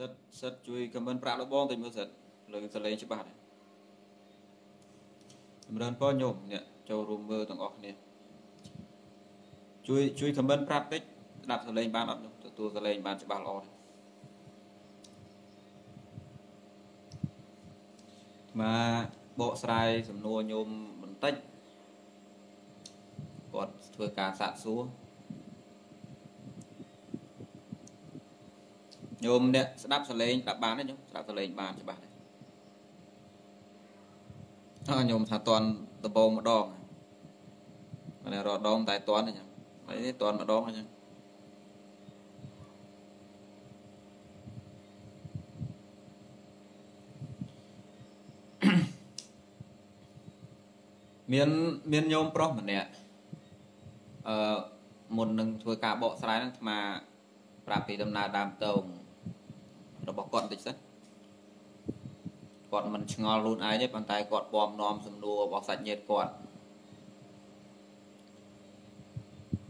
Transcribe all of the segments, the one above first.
សិតសិតជួយខមមិនប្រាប់លោកបងតិចមើលសិតលើសលេងច្បាស់ចម្រើនពរញោមអ្នកចូលរួមមើលទាំងអស់គ្នាជួយជួយខមមិនប្រាប់តិចស្ដាប់សលេងបានអត់ញោមទទួលសលេងបានច្បាស់ល្អទេមកបកស្រាយសំណួរញោមបន្តិចគាត់ធ្វើការសាកសួរ ញោមអ្នកស្ដាប់សលេងស្ដាប់បានទេញោមស្ដាប់សលេងបានច្បាស់ទេអើញោមថាតន់ដបងម្ដងមិនរដងតែតន់ទេញោមហើយនេះតន់ម្ដងអញ្ចឹងមានមានញោមប្រុសម្នាក់អឺមុននឹងធ្វើការបកស្រាយហ្នឹងអាប្រាប់ពីដំណើរដើមតោង របស់គាត់បន្តិចសិនគាត់មិនឆ្ងល់ខ្លួនឯងទេប៉ុន្តែគាត់ពំនាំសំណួររបស់សាច់ញាតិគាត់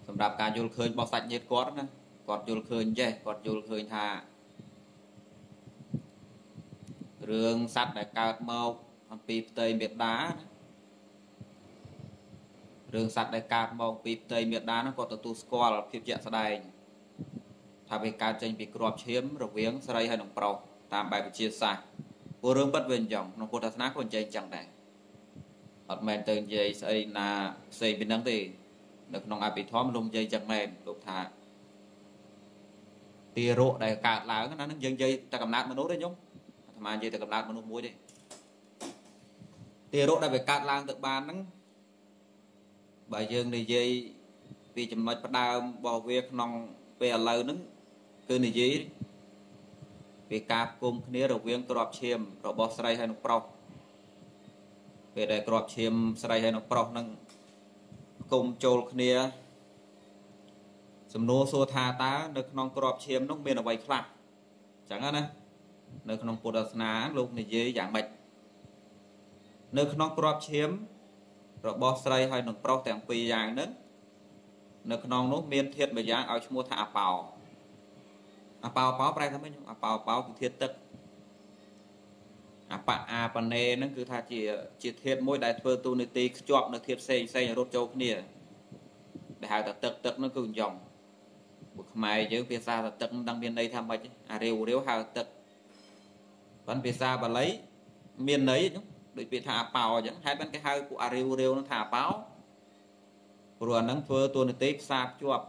សម្រាប់ការយល់ឃើញរបស់សាច់ញាតិគាត់ណាគាត់យល់ឃើញចេះគាត់យល់ឃើញថារឿងសត្វដែលកើតមកអំពីផ្ទៃមេដាណារឿងសត្វដែលកើតមកពីផ្ទៃមេដាហ្នឹងគាត់ទទួលស្គាល់ភាពជាក់ស្ដែង ថាវាកើតចេញពីក្របឈាមរវាងស្រីហើយនិងប្រុសតាមបែបវិទ្យាសាស្ត្រព្រោះរឿងពិតវាអញ្ចឹងក្នុងពុទ្ធសាសនាក៏អញ្ចឹងអញ្ចឹងដែរអត់មែនទៅនិយាយស្អីណាផ្សេងពីហ្នឹងទេ នៅក្នុងអភិធម្មលោកនិយាយអញ្ចឹងមែនលោកថាទារកដែលកើតឡើងណានឹងយើងនិយាយតែកំណត់មនុស្សទេញោមអាត្មានិយាយតែកំណត់មនុស្សមួយទេទារកដែលវាកើតឡើងទៅបានហ្នឹងបើយើងនិយាយពីចំណុចផ្ដើមរបស់វាក្នុងពេលឥឡូវហ្នឹង គឺនិយាយពីការគុំគ្នារវាងក្របឈាមរបស់ស្រីហើយនិងប្រុសពេលដែលក្របឈាមស្រីហើយនិងប្រុសហ្នឹងគុំចូលគ្នាសំណួរសួរថាតើនៅក្នុងក្របឈាមនោះមានអ្វីខ្លះអញ្ចឹងណានៅក្នុងពុទ្ធសាសនាលោកនិយាយយ៉ាងម៉េចនៅក្នុងក្របឈាមរបស់ស្រីហើយនិងប្រុសទាំងពីរយ៉ាងហ្នឹងនៅក្នុងនោះមានធាតុមួយយ៉ាងឲ្យឈ្មោះថាអបោ អបោបោប្រែថាម៉េចអបោបោគឺធាតុទឹកអបអាបណេហ្នឹងគឺថាជាជាធាតុមួយដែលធ្វើទូនីតិខ្ជាប់នៅធាតុផ្សេងផ្សេងរត់ចូលគ្នាដែលហៅថាទឹកទឹកហ្នឹងគឺអញ្ចឹងពួកខ្មែរយើងភាសាថាទឹកមិនដឹងមានន័យថាម៉េចអារាវរាវហៅទឹកប៉ុន្តែភាសាបាលីមានន័យដូចពាក្យថាអបោអញ្ចឹងហេតុបានគេហៅពួកអារាវរាវហ្នឹងថាអបោព្រោះអាហ្នឹងធ្វើតួនាទីផ្សារភ្ជាប់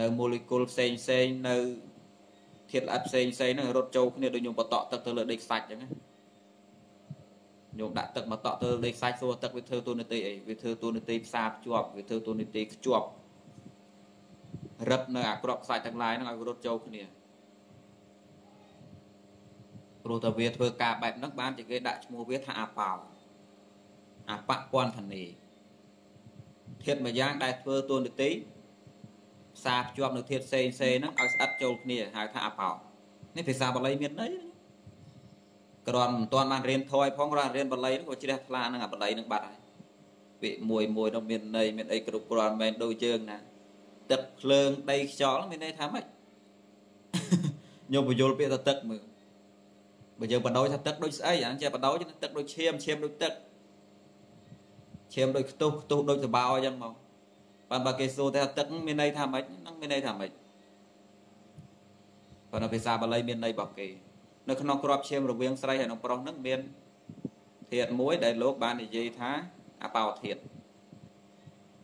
នៅម៉ូលេគុលផ្សេងផ្សេងនៅធាតុល្អិតផ្សេងផ្សេងហ្នឹងរត់ចូលគ្នាដូចញោមបតក់ទឹកទៅលើដីខ្សាច់អញ្ចឹងណាញោមដាក់ទឹកមកតក់ទៅដីខ្សាច់សួរទឹកវាធ្វើតួនាទីអីវាធ្វើតួនាទីផ្សារភ្ជាប់វាធ្វើតួនាទីខ្ជាប់រឹបនៅអាក្របខ្សាច់ទាំងឡាយហ្នឹងឲ្យរត់ចូលគ្នាព្រោះតែវាធ្វើការបែបហ្នឹងបានជាគេដាក់ឈ្មោះវាថាអបោអបពន្ធនីធាតុមួយយ៉ាងដែលធ្វើតួនាទីផ្សារភ្ជាប់នៅធាតុផ្សេងផ្សេងហ្នឹងឲ្យស្អិតចូលគ្នាហៅថាអបោនេះភាសាបាលីមានន័យគ្រាន់មិនទាន់បានរៀនធយផងគ្រាន់រៀនបាលីហ្នឹងក៏ជ្រះថ្លានឹងអាបាលីហ្នឹងបាត់ហើយពាក្យមួយមួយនោះមានន័យមានអីគ្រប់គ្រាន់មិនដូចយើងណាទឹកភ្លើងដីខ្យល់មានន័យថាម៉េចញោមបញ្យល់ពាក្យថាទឹកមើលបើយើងបដោចថាទឹកដូចស្អីអាចេះបដោចទឹកដូចឈាមឈាមដូចទឹកឈាមដូចខ្ទុះខ្ទុះដូចសបោអញ្ចឹងមក បានបើគេសួរថាទឹកមានន័យថាម៉េចហ្នឹងមានន័យថាម៉េចប៉ុន្តែភាសាបាលីមានន័យរបស់គេនៅក្នុងក្របឈាមរវាងស្រីហើយនិងប្រុសហ្នឹងមានធាតុមួយដែលលោកបាននិយាយថាអបោធាតុ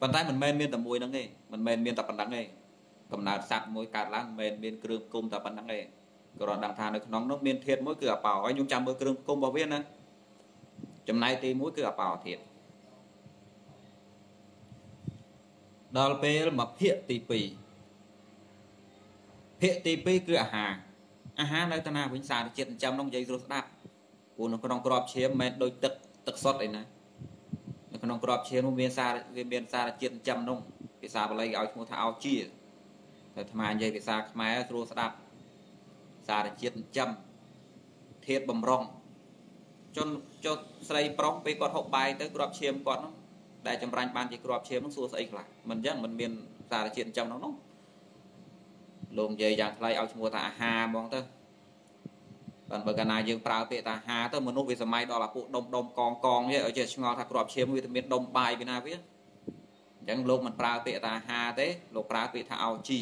ប៉ុន្តែមិនមែនមានតែមួយហ្នឹងទេមិនមែនមានតែប៉ុណ្្នឹងទេកំណើតសัตว์មួយកើតឡើងមិនមែនមានគ្រឿងគុំតែប៉ុណ្្នឹងទេគ្រាន់ដឹងថានៅក្នុងនោះមានធាតុមួយគឺអបោហើយខ្ញុំចាំមើលគ្រឿងគុំរបស់វាណាចំណែកទី1គឺអបោធាតុ ដល់ពេលមកភាគទី2ភាគទី2គឺអាហារអាហារនៅតាណាវិញសារជាតិចិញ្ចឹមនោះនិយាយស្រួលស្ដាប់ព្រោះនៅក្នុងក្របឈាមមិនមែនដូចទឹកទឹកសុទ្ធអីណានៅក្នុងក្របឈាមនោះមានសារវាមានសារជាតិចិញ្ចឹមនោះភាសាបាលីឲ្យឈ្មោះថាអោជាតែអាត្មានិយាយភាសាខ្មែរស្រួលស្ដាប់សារជាតិចិញ្ចឹមធាតបំរុងចុនចុះស្រីប្រុសពេលគាត់ហូបបាយទៅក្របឈាមគាត់នោះ ដែលចម្រាញ់បានជាក្របឈាមនោះសួរស្អីខ្លះមិនអញ្ចឹងមិនមានសារជាតិចិញ្ចឹមនោះនោះលោកនិយាយយ៉ាងខ្លីឲ្យឈ្មោះថាអាហារហ្មងទៅបាទបើកាលណាយើងប្រើពាក្យថាហាទៅមនុស្សវាសម័យដល់អាពួកដុំដុំកងកងនេះឲ្យចេះឆ្ងល់ថាក្របឈាមវាមានដុំបាយពីណាវាអញ្ចឹងលោកមិនប្រើពាក្យថាហាទេលោកប្រើពាក្យថាអោជា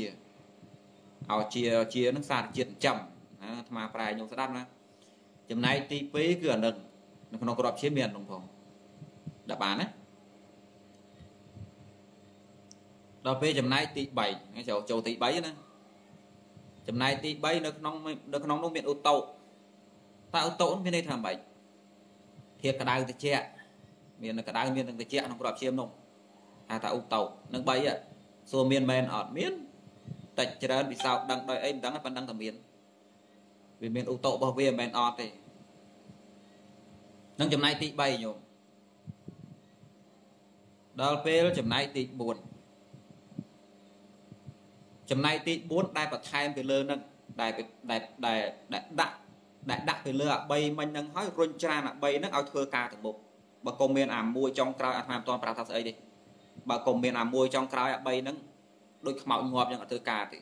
អោជាជានឹងសារជាតិចិញ្ចឹមណាអាត្មាប្រែញោមស្ដាប់ណាចំណែកទី2គឺអានឹងនៅក្នុងក្របឈាមមានអានឹងផងដាក់បានណា ដល់ពេលចំណែកទី3ចូលចូលទី3ណាចំណែកទី3នៅក្នុងនៅក្នុងនោះមានឧតោតើឧតោមានន័យថាម៉េចធាតុក្តៅត្រជាក់មានក្តៅមានទាំងត្រជាក់ក្នុងក្របឈាមនោះហៅថាឧតោនឹង3សួរមានមែនអត់មានតិចច្រើនពិសោធន៍ដឹងដោយអីមិនដឹងប៉ុណ្ណឹងតែមានវាមានឧតោរបស់វាមិនមែនអត់ទេនឹងចំណែកទី3ញោមដល់ពេលចំណែកទី4 ចំណែកទី4ដែលបន្ថែមទៅលើនឹងដែលដែលដែលដាក់ដែលដាក់ទៅលើអា3មិញហ្នឹងហើយរុញច្រានអា3ហ្នឹងឲ្យធ្វើការទៅមុខបើកុំមានអាមួយចុងក្រោយអាត្មាមិនទាន់ប្រាប់ថាស្អីទេបើកុំមានអាមួយចុងក្រោយអា3ហ្នឹងដូចខ្មោចងាប់យ៉ាងអត់ធ្វើការទេ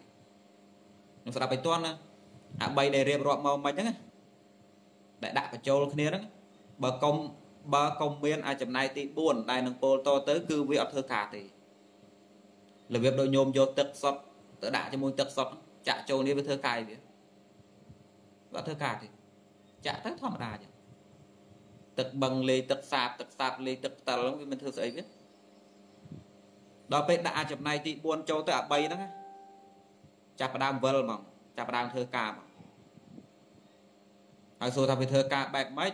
នឹងស្ដាប់ឲ្យទាន់ណាអា3ដែលរៀបរាប់មកមិញហ្នឹងដែលដាក់បញ្ចូលគ្នាហ្នឹងបើកុំបើកុំមានអាចំណែកទី4ដែលនឹងពោលតទៅគឺវាអត់ធ្វើការទេរបៀបដូចញោមយកទឹកសុទ្ធ ទៅដាក់ជាមួយទឹកសុទ្ធចាក់ចូលនេះវាធ្វើកាយវាវាធ្វើការទេចាក់ទៅធម្មតាចឹងទឹកបឹងលេទឹកសាបទឹកសាបលេទឹកផ្តិលវាមិនធ្វើស្អីវាដល់ពេលដាក់អាចចំណៃទី4ចូលទៅអា3ហ្នឹងចាប់ផ្ដើមវិលហ្មងចាប់ផ្ដើមធ្វើការហ្មងហើយសួរថាវាធ្វើការបែបម៉េច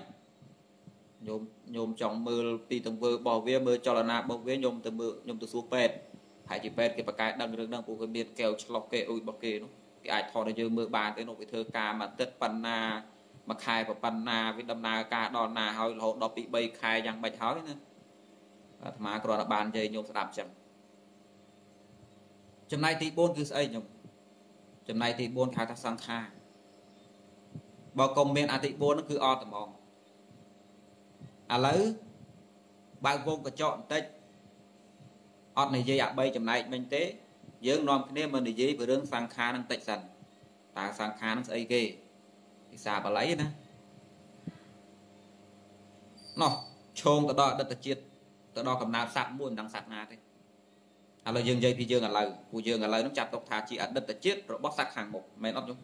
ញោមញោមចង់មើលទីទង្វើរបស់វាមើលចលនារបស់វាញោមទៅមើលញោមទៅសួរពេទ្យ ហើយជាពេទ្យគេប្រកែកដឹងរឿងហ្នឹងព្រោះគេមានកែវឆ្លោះគេអ៊ុយរបស់គេនោះគេអាចថតឲ្យយើងមើលបានទេនោះវាធ្វើការមួយទឹកប៉ុណ្ណាមួយខែប៉ុណ្ណាវាដំណើរការដល់ណាហើយរហូតដល់ពី3ខែយ៉ាងម៉េចហើយណាអាត្មាគ្រាន់តែបាននិយាយញោមស្ដាប់ចឹងចំណែកទី4គឺស្អីញោមចំណែកទី4គេហៅថាសង្ខារបើកុំមានអតិ4ហ្នឹងគឺអត់ត្មងឥឡូវបើកវងកញ្ចក់បន្តិច អត់និយាយអា3ចំណែកមិញទេយើងនាំគ្នាមកនិយាយពីរឿងសង្ខារនឹងតិចសិនតើសង្ខារនឹងស្អីគេភាសាបាលីណាណោះឈោងទៅដល់អតីតជាតិទៅដល់កំណើតសត្វមួយមិនដឹងសត្វណាទេឥឡូវយើងនិយាយពីយើងឥឡូវពួកយើងឥឡូវនឹងចាត់ទុកថាជាអតីតជាតិរបស់សត្វខាងមុខមែនអត់យំ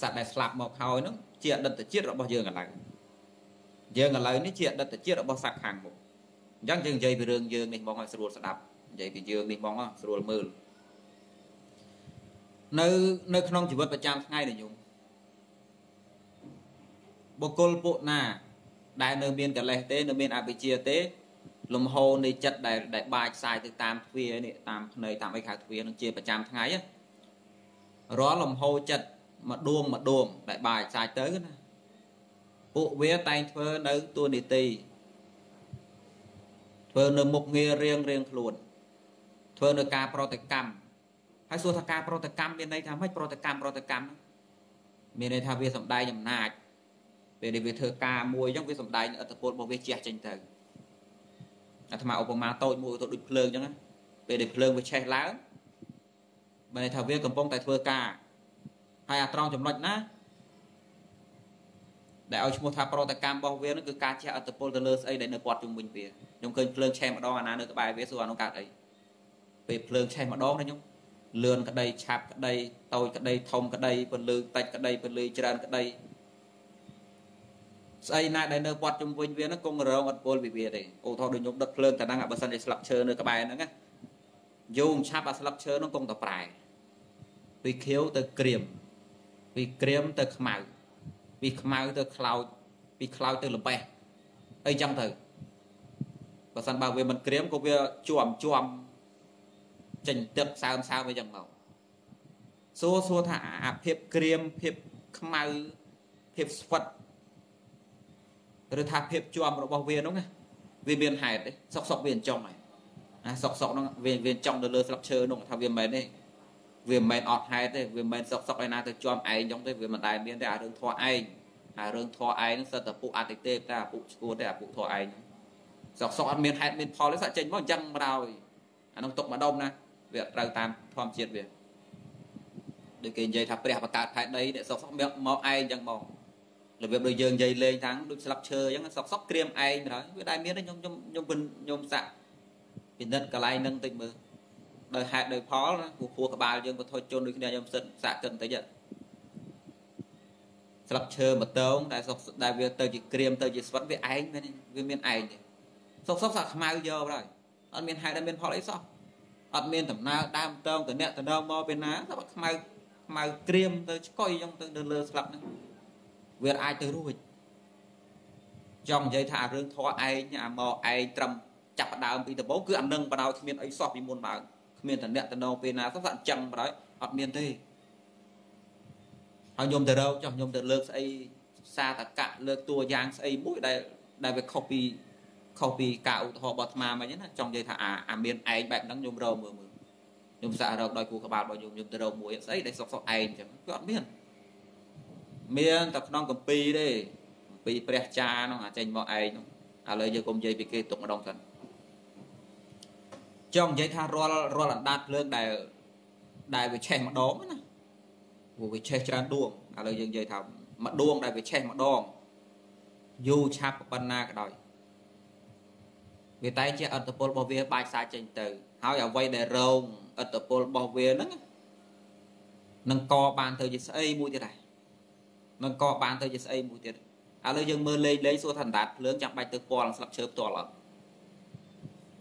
សត្វដែលស្លាប់មកហើយនឹងជាអតីតជាតិរបស់យើងឥឡូវយើងឥឡូវនេះជាអតីតជាតិរបស់សត្វខាងមុខ អញ្ចឹងយើងនិយាយពីរឿងយើងនេះមកឲ្យស្រួលស្ដាប់និយាយពីយើងនេះមកស្រួលមើលនៅនៅក្នុងជីវិតប្រចាំថ្ងៃនេះញោមបុគ្គលពួកណា ដែលនៅមានកលេសទេនៅមានអវិជ្ជាទេ លំហូរនៃចិត្តដែលដែលបាចផ្សាយទៅតាមទ្វារនេះតាមភ្នែកតាមអីខៅទ្វារនឹងជាប្រចាំថ្ងៃរាល់លំហូរចិត្តមួយដួងមួយដួងដែលបាចផ្សាយទៅណាពួកវាតែងធ្វើនៅតួនាទី ធ្វើនៅមុខងាររៀងរៀងខ្លួនធ្វើនៅការប្រតិកម្មហើយសួរថាការប្រតិកម្មមានន័យថាម៉េចប្រតិកម្មប្រតិកម្មមានន័យថាវាសំដែងអំណាចពេលដែលវាធ្វើការមួយអញ្ចឹងវាសំដែងអត្តពលរបស់វាជះចេញទៅអាត្មាឧបមាតូចមួយទៅដូចភ្លើងអញ្ចឹងពេលដែលភ្លើងវាឆេះឡើងបានន័យថាវាកំពុងតែធ្វើការហើយអាត្រង់ចំណុចណា ដែលឲ្យឈ្មោះថាប្រតិកម្មរបស់វានឹងគឺការជះអត្តពលទៅលើស្អីដែលនៅព័ទ្ធជុំវិញវាខ្ញុំឃើញភ្លើងឆេះម្ដងអាណានៅក្បែរវាសួរអានោះកើតអីពេលភ្លើងឆេះម្ដងណាខ្ញុំលឿនក្តីឆាប់ក្តីតូចក្តីធំក្តីពន្លឺតិចក្តីពន្លឺច្រើនក្តីស្អីណាដែលនៅព័ទ្ធជុំវិញវាហ្នឹងគង់រងអត់ពលពីវាទេឧទាហរណ៍ដូចខ្ញុំដុតភ្លើងតែហ្នឹងបើសិនជាស្លឹកឈើនៅក្បែរហ្នឹងណាយូរឆាប់អាស្លឹកឈើហ្នឹងគង់តែប្រែពីខៀវទៅក្រៀមពីក្រៀមទៅខ្មៅ ពីខ្មៅទៅខ្លោចពីខ្លោចទៅលបេះអីចឹងទៅបើសិនបើវាមិនក្រៀមក៏វាជាប់ជាប់ចេញទឹកសើមសើមអីចឹងមកសួរសួរថាអាភាពក្រៀមភាពខ្មៅភាពស្វិតឬថាភាពជាប់របស់វានោះណាវាមានហេតុទេសុកសុកវាអញ្ចឹងហើយណាសុកសុកហ្នឹងវាវាចង់ទៅលើស្លឹកឈើនោះថាវាមិនមែនទេ វាមិនមែនអត់ហេតុទេវាមិនមែនសុកសុកឯណាទៅជាប់ឯងចឹងទេវាមិនដែលមានទេអារឿងធေါ်ឯងអារឿងធေါ်ឯងហ្នឹងសិតតែពួកអតិទេពតែអាពួកឈួតទេអាពួកធေါ်ឯងសុកសុកអត់មានហេតុមានផលទេសាក់ចេញមកអញ្ចឹងមកដល់អានោះຕົកមកដុំណាវាត្រូវតាមធម្មជាតិវាដូចគេនិយាយថាព្រះបកើតផែនដីអ្នកសុកសុកមកមកឯងចឹងមករបៀបដូចយើងនិយាយលេងតាំងដូចស្លាប់ឈើអញ្ចឹងសុកសុកក្រៀមឯងទៅវាដែរមានខ្ញុំខ្ញុំខ្ញុំខ្ញុំសាក់ពិនិត្យកន្លែងហ្នឹងតិចមើល ដោយហេតុដោយផលណាពូពោះក្បាលយើងក៏ថុចជន់ដូចគ្នាខ្ញុំសិតសាក់កិនតិចស្លាប់ឈើមកតងតែសុកដែលវាទៅជាក្រៀមទៅជាស្វិតវាឯងមែនវាមានឯងទេសុកសុកសាក់ខ្មៅយកទៅអត់មានហេតុអត់មានផលអីសោះអត់មានដំណើរដើមតងទៅអ្នកទៅនៅមកពីណាតែខ្មៅខ្មៅក្រៀមទៅឆ្កុយអញ្ចឹងទៅនៅលើស្លាប់ហ្នឹងវាអាចទៅរួចចង់និយាយថារឿងធေါ်ឯងអាមកឯងត្រឹមចាប់ដើមពីដំបូងគឺអានឹងបដ ாய் គ្មានអីសោះពីមុនមកគ្មានតំណែងតំណងពេលណាសោះអញ្ចឹងបដ ாய் អត់មានទេហើយខ្ញុំទៅរកចុះខ្ញុំទៅលើកស្អីសាតកៈលើកតួយ៉ាងស្អីមួយដែលដែលវាខុសពីខុសពីការឧទាហរណ៍របស់អាត្មាមិញណាចង់និយាយថាអាអាមានឯងបែបហ្នឹងខ្ញុំរកមើលមើលខ្ញុំសាករកដោយគូក្បាលរបស់ខ្ញុំខ្ញុំទៅរកមួយស្អីដែលសុកសុកឯងអញ្ចឹងគឺអត់មានមានតែក្នុងកម្ពីទេកម្ពីព្រះចានោះអាចេញមកឯងនោះឥឡូវយើងកុំនិយាយពីគេទុកម្ដងសិន ចង់និយាយថារាល់រាល់អណ្ដាតភ្លើងដែលដែលវាឆេះម្ដងណាព្រោះវាឆេះច្រើនដួងឥឡូវយើងនិយាយថាមួយដួងដែលវាឆេះម្ដងយូរឆាប់ប៉ុណ្ណាក៏ដោយវាតែជាអត្តពលរបស់វាបាច់សាចេញទៅ ហើយអ្វីដែលរងអត្តពលរបស់វាហ្នឹងនឹងកបានទៅជាស្អីមួយទៀតដែរនឹងកបានទៅជាស្អីមួយទៀតឥឡូវយើងមើលលេងលេងសួរថាអណ្ដាតភ្លើងចាំបាច់ទៅពណ៌ស្លឹកឈើផ្ទាល់អត់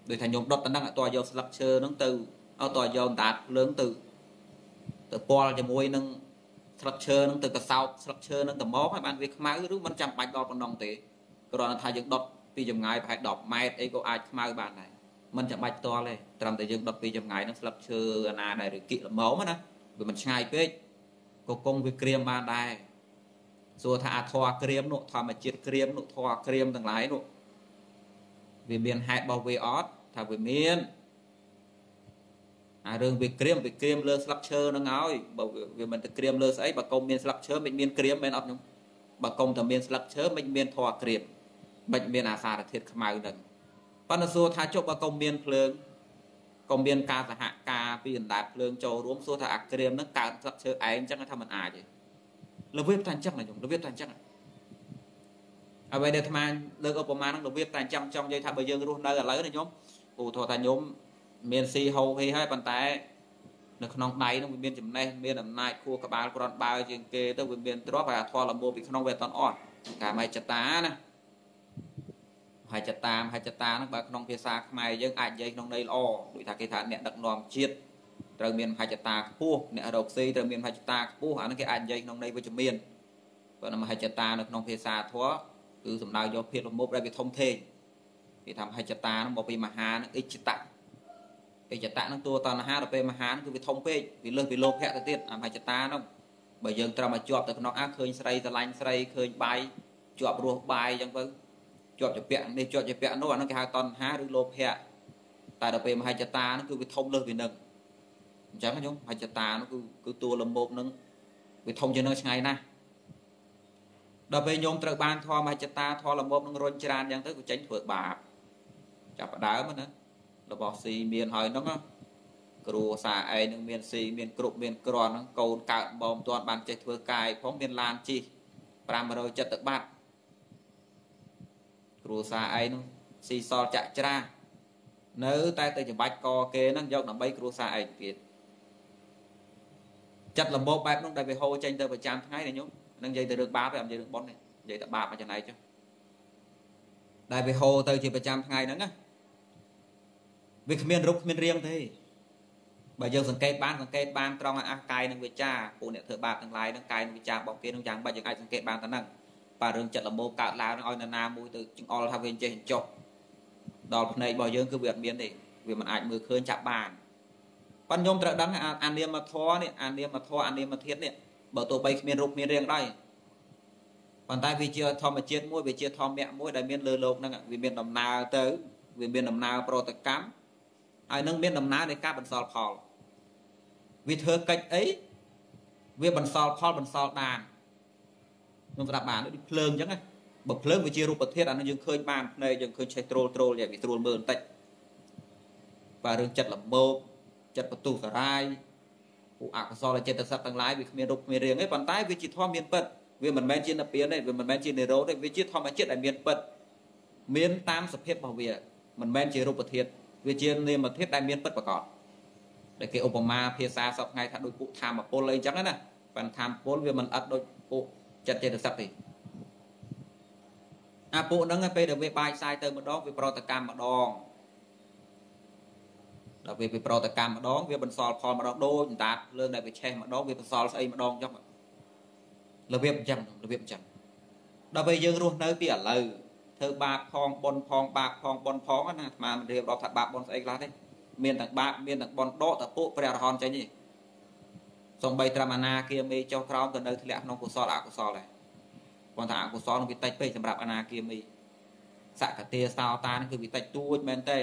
ដូចថាខ្ញុំដុតតែហ្នឹងអត់តយកស្លឹកឈើហ្នឹងទៅអត់តយកអណ្ដាតភ្លើងទៅទៅពណ៌ជាមួយនឹងស្លឹកឈើហ្នឹងទៅកសោបស្លឹកឈើហ្នឹងទៅមកឲ្យបានវាខ្មៅឬមិនចាំបាច់ដល់ប៉ុណ្ណឹងទេគ្រាន់តែថាយើងដុតពីចម្ងាយប្រហែល10ម៉ែត្រអីក៏អាចខ្មៅបានដែរមិនចាំបាច់ផ្ទាល់ទេត្រឹមតែយើងដុតពីចម្ងាយហ្នឹងស្លឹកឈើអាណាដែលរគិល្មមណាវាមិនឆ្ងាយពេកក៏គង់វាក្រៀមបានដែរសួរថាអាធរក្រៀមនោះធម្មជាតិក្រៀមនោះធរក្រៀមទាំងឡាយនោះ វាមានហេតុរបស់វាអត់ថាវាមានអារឿងវាក្រៀមវាក្រៀមលើស្លឹកឈើនឹងហើយបើវាមិនទៅក្រៀមលើស្អីបើកុំមានស្លឹកឈើមិនមានក្រៀមមែនអត់ខ្ញុំបើកុំតែមានស្លឹកឈើមិនមានធរក្រៀមមិនមានអាសារធាតុខ្មៅនឹងប៉ុន្តែសួរថាចុះបើកុំមានភ្លើងកុំមានការសហការពីអណ្ដាតភ្លើងចូលរួមសួរថាអាក្រៀមនឹងកើតស្លឹកឈើឯងអញ្ចឹងថាมันអាចទេរបៀបតែអញ្ចឹងណាខ្ញុំរបៀបតែអញ្ចឹង អ្វីដែលអាត្មាលើកឧបមានឹងរបៀបតែអញ្ចឹងចង់និយាយថាបើយើងរស់នៅឥឡូវណាខ្ញុំឧទាហរណ៍ថាខ្ញុំមានស៊ីហូហីហើយប៉ុន្តែនៅក្នុងដៃនោះវាមានចំណេះមានអំណាចខួរក្បាលក្រាន់បើជាងគេទៅវាមានទ្រព្យហើយអាធម៌លំពោពីក្នុងវាអត់អត់កាមចតាណាហើយចតាមហើយចតាហ្នឹងបើក្នុងភាសាខ្មែរយើងអាចនិយាយក្នុងន័យល្អដូចថាគេថាអ្នកដឹកនាំជាតិត្រូវមានមហិច្ឆតាខ្ពស់អ្នករកស៊ីត្រូវមានមហិច្ឆតាខ្ពស់អានេះគេអាចនិយាយក្នុងន័យវិជ្ជមានប៉ុន្តែមហិច្ឆតានៅក្នុងភាសាធម៌ គឺសំដៅយកភាពលំមុបដែលវាធំធេងគេថាមហិច្ឆតានឹងមកពីមហានឹងអិច្ឆតៈអិច្ឆតៈនឹងតួតណ្ហាដល់ពេលមហាគឺវាធំពេកវាលើសពីលោភៈទៅទៀតអាមហិច្ឆតានោះបើយើងត្រូវមកជាប់ទៅក្នុងអាឃើញស្រីស្រឡាញ់ស្រីឃើញបាយជាប់រស់បាយអញ្ចឹងទៅជាប់ជាពាក់នេះជាប់ជាពាក់នោះអានោះគេហៅតណ្ហាឬលោភៈតែដល់ពេលមហិច្ឆតានោះគឺវាធំលើសពីនឹងអញ្ចឹងខ្ញុំហិច្ឆតានោះគឺគឺតួលំមោបនឹងវាធំជាងនឹងឆ្ងាយណាស់ ដល់ពេលញោមត្រូវបានធម៌មហិច្ឆតាធម៌លំមោបនឹងរុញច្រានអញ្ចឹងទៅក៏ចេញធ្វើបាបចាប់ផ្ដើមណារបស់ស៊ីមានហើយហ្នឹងគ្រូសាឯងនឹងមានស៊ីមានគ្រប់មានក្រន់ហ្នឹងកូនកើតបងតាន់បានចេះធ្វើកាយផងមានឡានជិះ500ចិត្តទៅបាត់គ្រូសាឯងហ្នឹងស៊ីសល់ចាក់ច្រានៅ តែទៅច្បាច់កគេហ្នឹងយកដើម្បីគ្រូសាឯងទៀតចិត្តលំបោបែបនោះដែលវាហូរចេញទៅប្រចាំថ្ងៃណាញោម នឹងនិយាយទៅរឿងបាបទេអត់និយាយរឿងបុណ្យទេនិយាយតែបាបមកចំណៃចុះដែលវាហូរទៅជាប្រចាំថ្ងៃហ្នឹងណាវាគ្មានរូបគ្មានរាងទេបើយើងសង្កេតបានសង្កេតបានត្រង់អាកាយនិងវិចាពួកអ្នកធ្វើបាបទាំងឡាយនឹងកាយនិងវិចារបស់គេនឹងយ៉ាងម៉េចយើងអាចសង្កេតបានតែហ្នឹងបាទរឿងចិត្តលំបោកើតឡើងនឹងឲ្យនរណាមួយទៅចង្អុលថាវាចេះចុះដល់ភ្នែករបស់យើងគឺវាអត់មានទេវាមិនអាចមើលឃើញចាប់បានប៉ុន្តែខ្ញុំត្រូវដឹងអានាមធរនេះអានាមធរអានាមធាតុនេះ បើទោះបីគ្មានរូបមានរាងដែរប៉ុន្តែវាជាធម្មជាតិមួយវាជាធម្មៈមួយដែលមានលើโลกហ្នឹងវាមានដំណើរទៅវាមានដំណើរប្រតិកម្មហើយនឹងមានដំណើរនៃការបន្សល់ផលវាធ្វើកិច្ចអីវាបន្សល់ផលបន្សល់ដានខ្ញុំស្ដាប់បានដូចភ្លើងអញ្ចឹងណាបើភ្លើងវាជារូបធាតុអានោះយើងឃើញបានភ្នែកយើងឃើញឆេះត្រូលត្រូលយ៉ាងវាត្រួលមើលបន្តិចបាទរឿងចិត្តលំបោកចិត្តបន្ទុះសារាយ ពួកអកុសលចិត្តសត្វទាំងឡាយវាគ្មានរូបគ្មានរាងទេប៉ុន្តែវាជាធម៌មានពិតវាមិនមែនជានិព្វានទេវាមិនមែនជានិរោធទេវាជាធម្មជាតិដែលមានពិតមានតាមសភាពរបស់វាមិនមែនជារូបធាតុវាជានាមធាតុដែលមានពិតប្រកបដែលគេឧបមាភាសាសពថ្ងៃថាដូចពួកធម្មពលអីចឹងណាប៉ុន្តែធម្មពលវាមិនអត់ដូចពួកចិត្តចេតសិកទេអាពួកហ្នឹងពេលដែលវាបាយផ្សាយទៅម្ដងវាប្រតកម្មម្ដង ដល់ពេលវាប្រតកម្មម្ដងវាបន្សល់ផលម្ដងដូចអណ្ដាតភ្លើងដែលវាឆេះម្ដងវាបន្សល់ស្អីម្ដងចឹងរបៀបអញ្ចឹងរបៀបអញ្ចឹងដល់ពេលយើងរស់នៅពីឥឡូវធ្វើបាបផងបុណ្យផងបាបផងបុណ្យផងណាអាត្មាមិនរៀបរាប់ថាបាបបុណ្យស្អីខ្លះទេមានទាំងបាបមានទាំងបុណ្យដកតពួកព្រះអរហន្តចេញនេះសំបីត្រឹមអាណាគាមីចុះក្រោមទៅនៅធ្លាក់ក្នុងកុសលអកុសលដែរប៉ុន្តែអកុសលនឹងវាតិចពេកសម្រាប់អាណាគាមីសកតាសោតានឹងគឺវាតិចទួចមែនតើ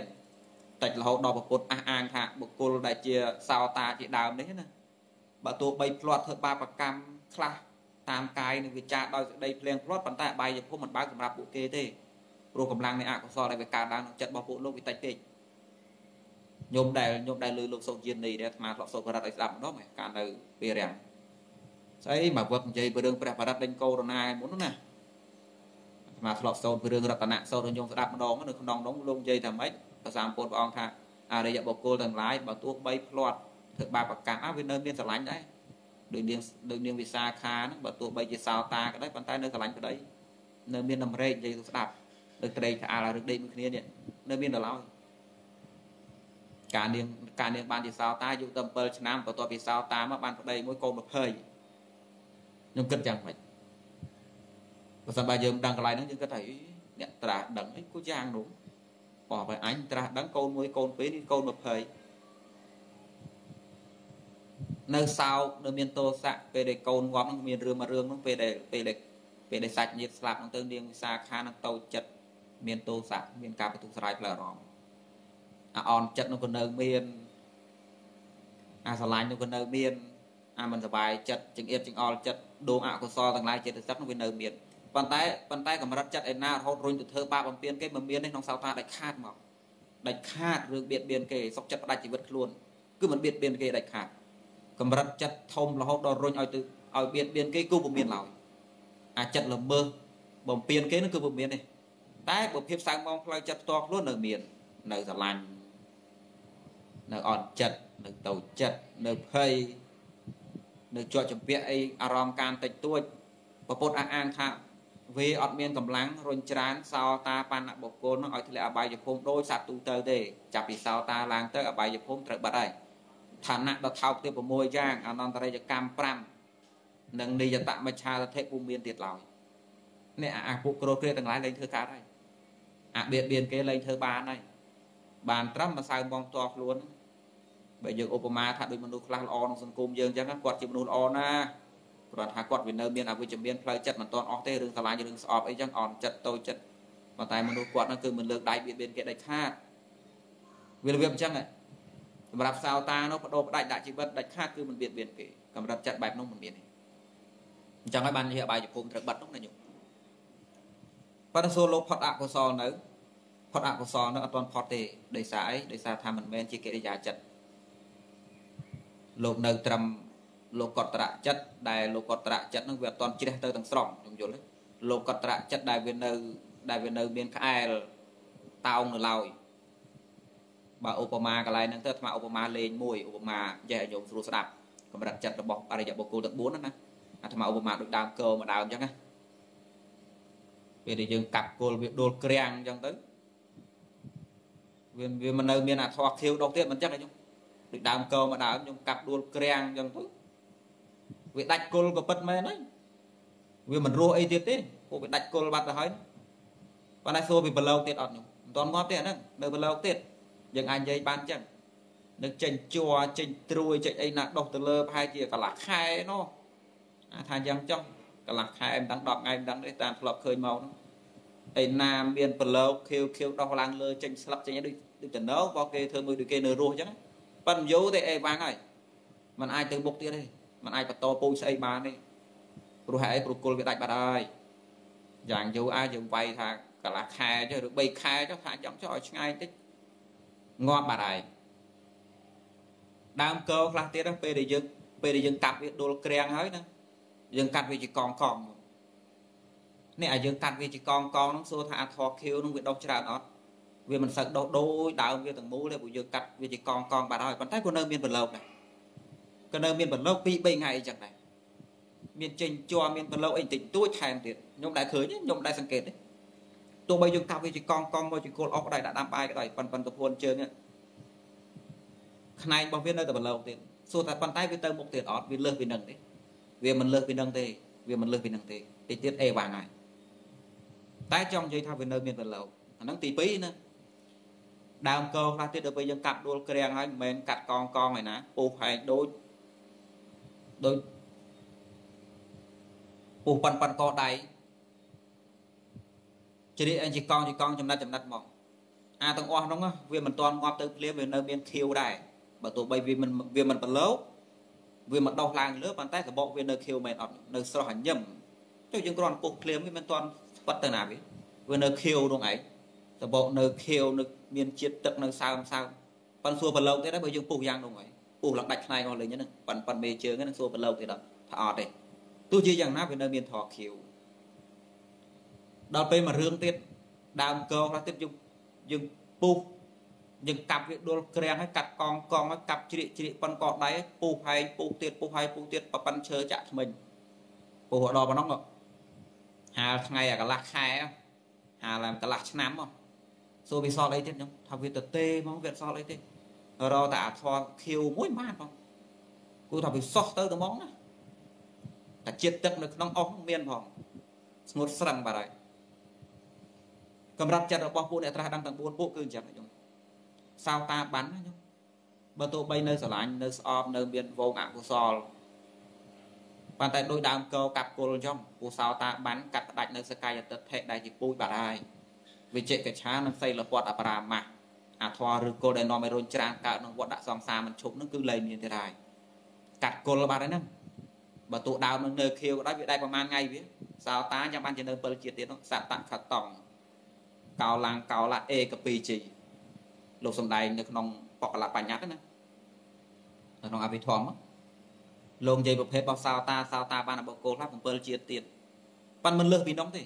តិចរហូតដល់ពុទ្ធអះអាងថាបុគ្គលដែលជាសោតាជាដើមនេះណាបើទោះបីផ្្លាត់ធ្វើបាបកម្មខ្លះតាមកាយនឹងវាចាដោយសេចក្តីភ្លៀងផ្្លាត់ប៉ុន្តែអបាយភពមិនបើកសម្រាប់ពួកគេទេព្រោះកម្លាំងនៃអកុសលដែលវាកើតឡើងក្នុងចិត្តរបស់ពួកលោកវាតិចពេកញោមដែលញោមដែលលើលោកសូយាននេះដែលអាត្មាធ្លាប់សូត្របរិទ្ធឲ្យស្ដាប់ម្ដងកាលនៅពេលរាំងស្អីមកវឹកនិយាយពីរឿងព្រះបរិទ្ធដេញកូរណាមុនណាអាត្មាធ្លាប់សូត្រពីរឿងរតនៈសូត្រឲ្យញោមស្ដាប់ម្ដងនៅក្នុងនោះលោកនិយាយថាម៉េច ប្រសាមពុទ្ធព្រះអង្គថាអរិយបុគ្គលទាំងឡាយបើទោះបីផ្្លាត់ធ្វើបាបកម្មអើវានៅមានស្រឡាញ់ដែរដូចនាងដូចនាងវិសាខាហ្នឹងបើទោះបីជាសោតាក៏ដោយប៉ុន្តែនៅស្រឡាញ់ប្តីនៅមានដំរែកនិយាយទៅស្ដាប់ដូចត្រេកក្អាលឬដេកមួយគ្នានេះនៅមានដល់ហើយការនាងការនាងបានជាសោតាយុទៅ7ឆ្នាំបន្ទាប់ពីសោតាមកបានប្តីមួយកូន20ខ្ញុំគិតយ៉ាងម៉េចបើសិនបើយើងដឹងកន្លែងហ្នឹងយើងគិតថាអ្នកត្រាស់ដឹងអីគូយ៉ាងនោះ បោះបើអញត្រាស់ដឹងកូនមួយកូនពីរនេះកូន20នៅសោកនៅមានទោសៈពេលដែលកូនងាប់នឹងមានរឿងមួយរឿងនោះពេលដែលពេលដែលពេលដែលសាច់ញាតិស្លាប់នឹងទៅនាងវិសាខានឹងតូចចិត្តមានទោសៈមានការបន្ទុកស្រ័យផ្លូវអារម្មណ៍អាអន់ចិត្តនោះក៏នៅមានអាស្រឡាញ់នោះក៏នៅមានអាមិនសบายចិត្តចង្អៀតចង្អល់ចិត្តដួងអកុសលទាំងឡាយចិត្តទឹកនោះវានៅមាន ប៉ុន្តែប៉ុន្តែកម្រិតចិត្តឯណារហូតរុញទៅធ្វើបាបបំពេញគេមិនមានទេក្នុងសោតាដាច់ខាតមកដាច់ខាតរឿងបៀតបៀនគេសុកចិត្តផ្ដាច់ជីវិតខ្លួនគឺមិនបៀតបៀនគេដាច់ខាតកម្រិតចិត្តធំរហូតដល់រុញឲ្យទៅឲ្យបៀតបៀនគេគឺពុំមានឡើយអាចិត្តល្មើសបំពេញគេនោះគឺពុំមានទេតែបើភាពសៅមងផ្លូវចិត្តផ្ទាល់ខ្លួននៅមាននៅស្រឡាញ់នៅអត់ចិត្តនៅតូចចិត្តនៅភ័យនៅជាប់ចម្ពាក់អីអារម្មណ៍ការតិចតួចពពុទ្ធអះអាងថា វាអត់មានកម្លាំងរុញច្រានសោតាបណ្ណបុគ្គលនឹងឲ្យធ្លាក់អបាយភូមិដោយសត្វទូទៅទេចាប់ពីសោតាឡើងទៅអបាយភូមិត្រូវបាត់ហើយឋានៈដ៏ថោកទៀត6យ៉ាងអនន្តរិយកម្ម5និងនិយតមច្ឆាទិពុំមានទៀតឡើយនេះអាពួកក្រោតគ្រាទាំងឡាយលែងធ្វើកើតហើយអាបៀតបៀនគេលែងធ្វើបានហើយបានត្រឹមម្សៅបងផ្ទាល់ខ្លួនបើយើងឧបមាថាដូចមនុស្សខ្លះល្អក្នុងសង្គមយើងអញ្ចឹងគាត់ជាមនុស្សល្អណា គ្រាន់ថាគាត់វានៅមានអវិជ្ជមានផ្លូវចិត្តមិនទាន់អស់ទេរឿងស្រឡាញ់រឿងស្អប់អីចឹងអន់ចិត្តតូចចិត្តប៉ុន្តែមនុស្សគាត់ហ្នឹងគឺមិនលើកដៃបៀតបៀនគេដាច់ខាតវារបៀបអញ្ចឹងសម្រាប់សោតានោះបដូរផ្ដាច់ដាក់ជីវិតដាច់ខាតគឺមិនបៀតបៀនគេកម្រិតចិត្តបែបនោះមិនមានទេអញ្ចឹងហើយបានជាអបាយភូមិត្រូវបាត់នោះណាញោមប៉ុន្តែសូលោកផុតអកុសលនៅផុតអកុសលនៅអត់ទាន់ផុតទេដោយសារអីដោយសារថាមិនមែនជាកិរិយាចិត្តលោកនៅត្រឹម លោកតរៈចិត្តដែលលោកតរៈចិត្តនឹងវាអត់ទាន់ជ្រះទៅទាំងស្រុងខ្ញុំយល់ទេលោកតរៈចិត្តដែលវានៅដែលវានៅមានក្អែលតោងនៅឡើយបើឧបមាកន្លែងហ្នឹងទៅអាត្មាឧបមាលេងមួយឧបមាចេះឲ្យញោមស្រួលស្ដាប់កម្រិតចិត្តរបស់អរិយបុគ្គលទាំង4ហ្នឹងណាអាត្មាឧបមាដូចដើមកើមួយដើមអញ្ចឹងណាពេលដែលយើងកាប់គល់វាដួលក្រាំងអញ្ចឹងទៅវាវាមិននៅមានអាធွာខៀវដុកទៀតមិនអញ្ចឹងខ្ញុំដូចដើមកោមកដើមខ្ញុំកាប់ដួលក្រាំងអញ្ចឹងទៅ វាដាច់គល់ក៏ពិតមែនហើយវាមិនរស់អីទៀតទេពួកវាដាច់គល់បាត់ទៅហើយប៉ុន្តែសួរពីប្រឡោកទៀតអត់ខ្ញុំមិនទាន់ងាប់ទេអាហ្នឹងនៅប្រឡោកទៀតយើងអាចនិយាយបានអញ្ចឹងនៅចេញជ័រចេញត្រួយចេញអីណាដុសទៅលើប្រហែលជាកន្លះខែនោះថាយ៉ាងចុះកន្លះខែមិនដឹង10ថ្ងៃមិនដឹងទេតាមធ្លាប់ឃើញមកនោះឯណាមានប្រឡោកខៀវខៀវដោះឡើងលើចេញស្លាប់ចេញដូចដូចតំណោបោះគេធ្វើមួយដូចគេនៅរស់អញ្ចឹងប៉ិនយូរទេអេវាំងហើយมันអាចទៅមុខទៀតទេ มันអាចបន្តពូជស្អីបានទេព្រោះហេតុអីព្រោះគុលវាដាច់បាត់ហើយយ៉ាងយូរអាចយើងវាយថាកន្លះខែចុះឬ3ខែចុះថាចង់ចុះឲ្យឆ្ងាយតិចងាប់បាត់ហើយដើមកោខ្លះទៀតពេលដែលយើងពេលដែលយើងកាត់វាដុលក្រាំងហើយណាយើងកាត់វាជាកងកងនេះឲ្យយើងកាត់វាជាកងកងហ្នឹងសួរថាអាធរខៀវហ្នឹងវាដុះច្រើនអត់វាមិនសូវដុះដូចដើមវាទាំងមូលទេព្រោះយើងកាត់វាជាកងកងបាត់ហើយប៉ុន្តែក៏នៅមានប្រឡោកដែរ ក៏នៅមានប្រឡោក2 3ថ្ងៃអីចឹងដែរមានចេញជាប់មានប្រឡោកអីតិចតួចថែមទៀតខ្ញុំដែរឃើញខ្ញុំដែរសង្កេតទេទោះបីយើងកាប់វាជាកងកងមកជាគល់អុកដែរដាក់ដាំបាយក៏ដោយប៉ុន្តែប្រពន្ធជើងខ្នែងរបស់វានៅតែប្រឡោកទៀតសួរថាប៉ុន្តែវាទៅមុខទៀតអត់វាលើសពីនឹងទេវាមិនលើសពីនឹងទេវាមិនលើសពីនឹងទេតិចទៀតអេវ៉ាំងហើយតែចង់និយាយថាវានៅមានប្រឡោកអាហ្នឹងទី2ណាដើមកខ្លះទៀតដល់ពេលយើងកាប់ដួលក្រាំងហើយមិនមែនកាត់កងកងឯណាពុះហែកដូច ដូចពុះប៉ាន់ប៉ាន់កដៃជ្រៀកអញជាកងជាកងចំណិតចំណិតមកអាទាំងអស់ហ្នឹងវាមិនទាន់ងាប់ទៅភ្លាមវានៅមានខៀវដែរបើទោះបីវាមិនវាមិនប្រឡូកវាមិនដោះឡើងលើប៉ុន្តែកបកវានៅខៀវមែនអត់នៅស្រស់ញញឹមចុះយើងគ្រាន់ពុះភ្លាមវាមិនទាន់ស្ប៉ិតទៅណាវាវានៅខៀវនោះឯងតបកនៅខៀវនៅមានជាតិទឹកនៅសើមសើមប៉ិនសួរប្រឡូកទៀតហើយបើយើងពុះយ៉ាងនោះហើយ ពុះឡើងដាច់ផ្នែកមកលេងហ្នឹងប៉ិនប៉ិនមេជើងហ្នឹងសួរប្រឡូកទៀតដល់ថាអត់ទេទោះជាយ៉ាងណាវានៅមានធរខៀវដល់ពេលមករឿងទៀតដើមកខ្លះទៀតយើងយើងពុះយើងកាប់វាដុលក្រាំងហើយកាត់កងកងហើយកាប់ជ្រៀកជ្រៀកប៉ុនកដៃពុះហែងពុះទៀតពុះហែងពុះទៀតប៉ិនឈើចាក់ថ្មិញពុះដល់ប៉ុណ្ណឹងហាលថ្ងៃអាកន្លះខែហាលឡើងកន្លះឆ្នាំមកសួរវាសល់អីទៀតខ្ញុំថាវាទៅទេហ្មងវាអត់សល់អីទេ រកតែអាធរខៀវមួយបានផងគូថាវាសោះទៅតែហ្មងណាតែជាតិទឹកនៅក្នុងអស់មានផងស្ងួតស្រឹងបាត់ហើយកម្រិតចិត្តរបស់ពួកអ្នកត្រាស់ដឹងទាំង4ពួកគឺអញ្ចឹងខ្ញុំសោតាបានណាខ្ញុំបើទោះបីនៅស្រឡាញ់នៅស្អប់នៅមានវងអកុសលប៉ុន្តែដោយដើមកោកាប់គល់អញ្ចឹងពូសោតាបានកាត់ផ្ដាច់នៅសកាយតិដ្ឋិដែលជាពូជបារាយវិជិកឆានិងសីលពតអបរាមាស អាធរឬគល់ដែលនាំឲ្យរុញច្រានកើតក្នុងវត្តដាក់សង្សារមិនឈប់នឹងគឺលែងមានទេរាយកាត់គល់បាត់ហើយហ្នឹងបើទូដើមនឹងនៅខៀវក៏ដោយវាដែរប្រហែលថ្ងៃវាសោតាចាំបានជានៅ7ជាតិទៀតនោះសតខតងកោឡាំងកោឡាអេកពីជីលោកសំដែងនៅក្នុងបកលបញ្ញត្តិណានៅក្នុងអភិធម្មលោកនិយាយប្រភេទរបស់សោតាសោតាបានបុគ្គលខ្លះ7ជាតិទៀតប៉ិនមិនលើសពីនោះទេ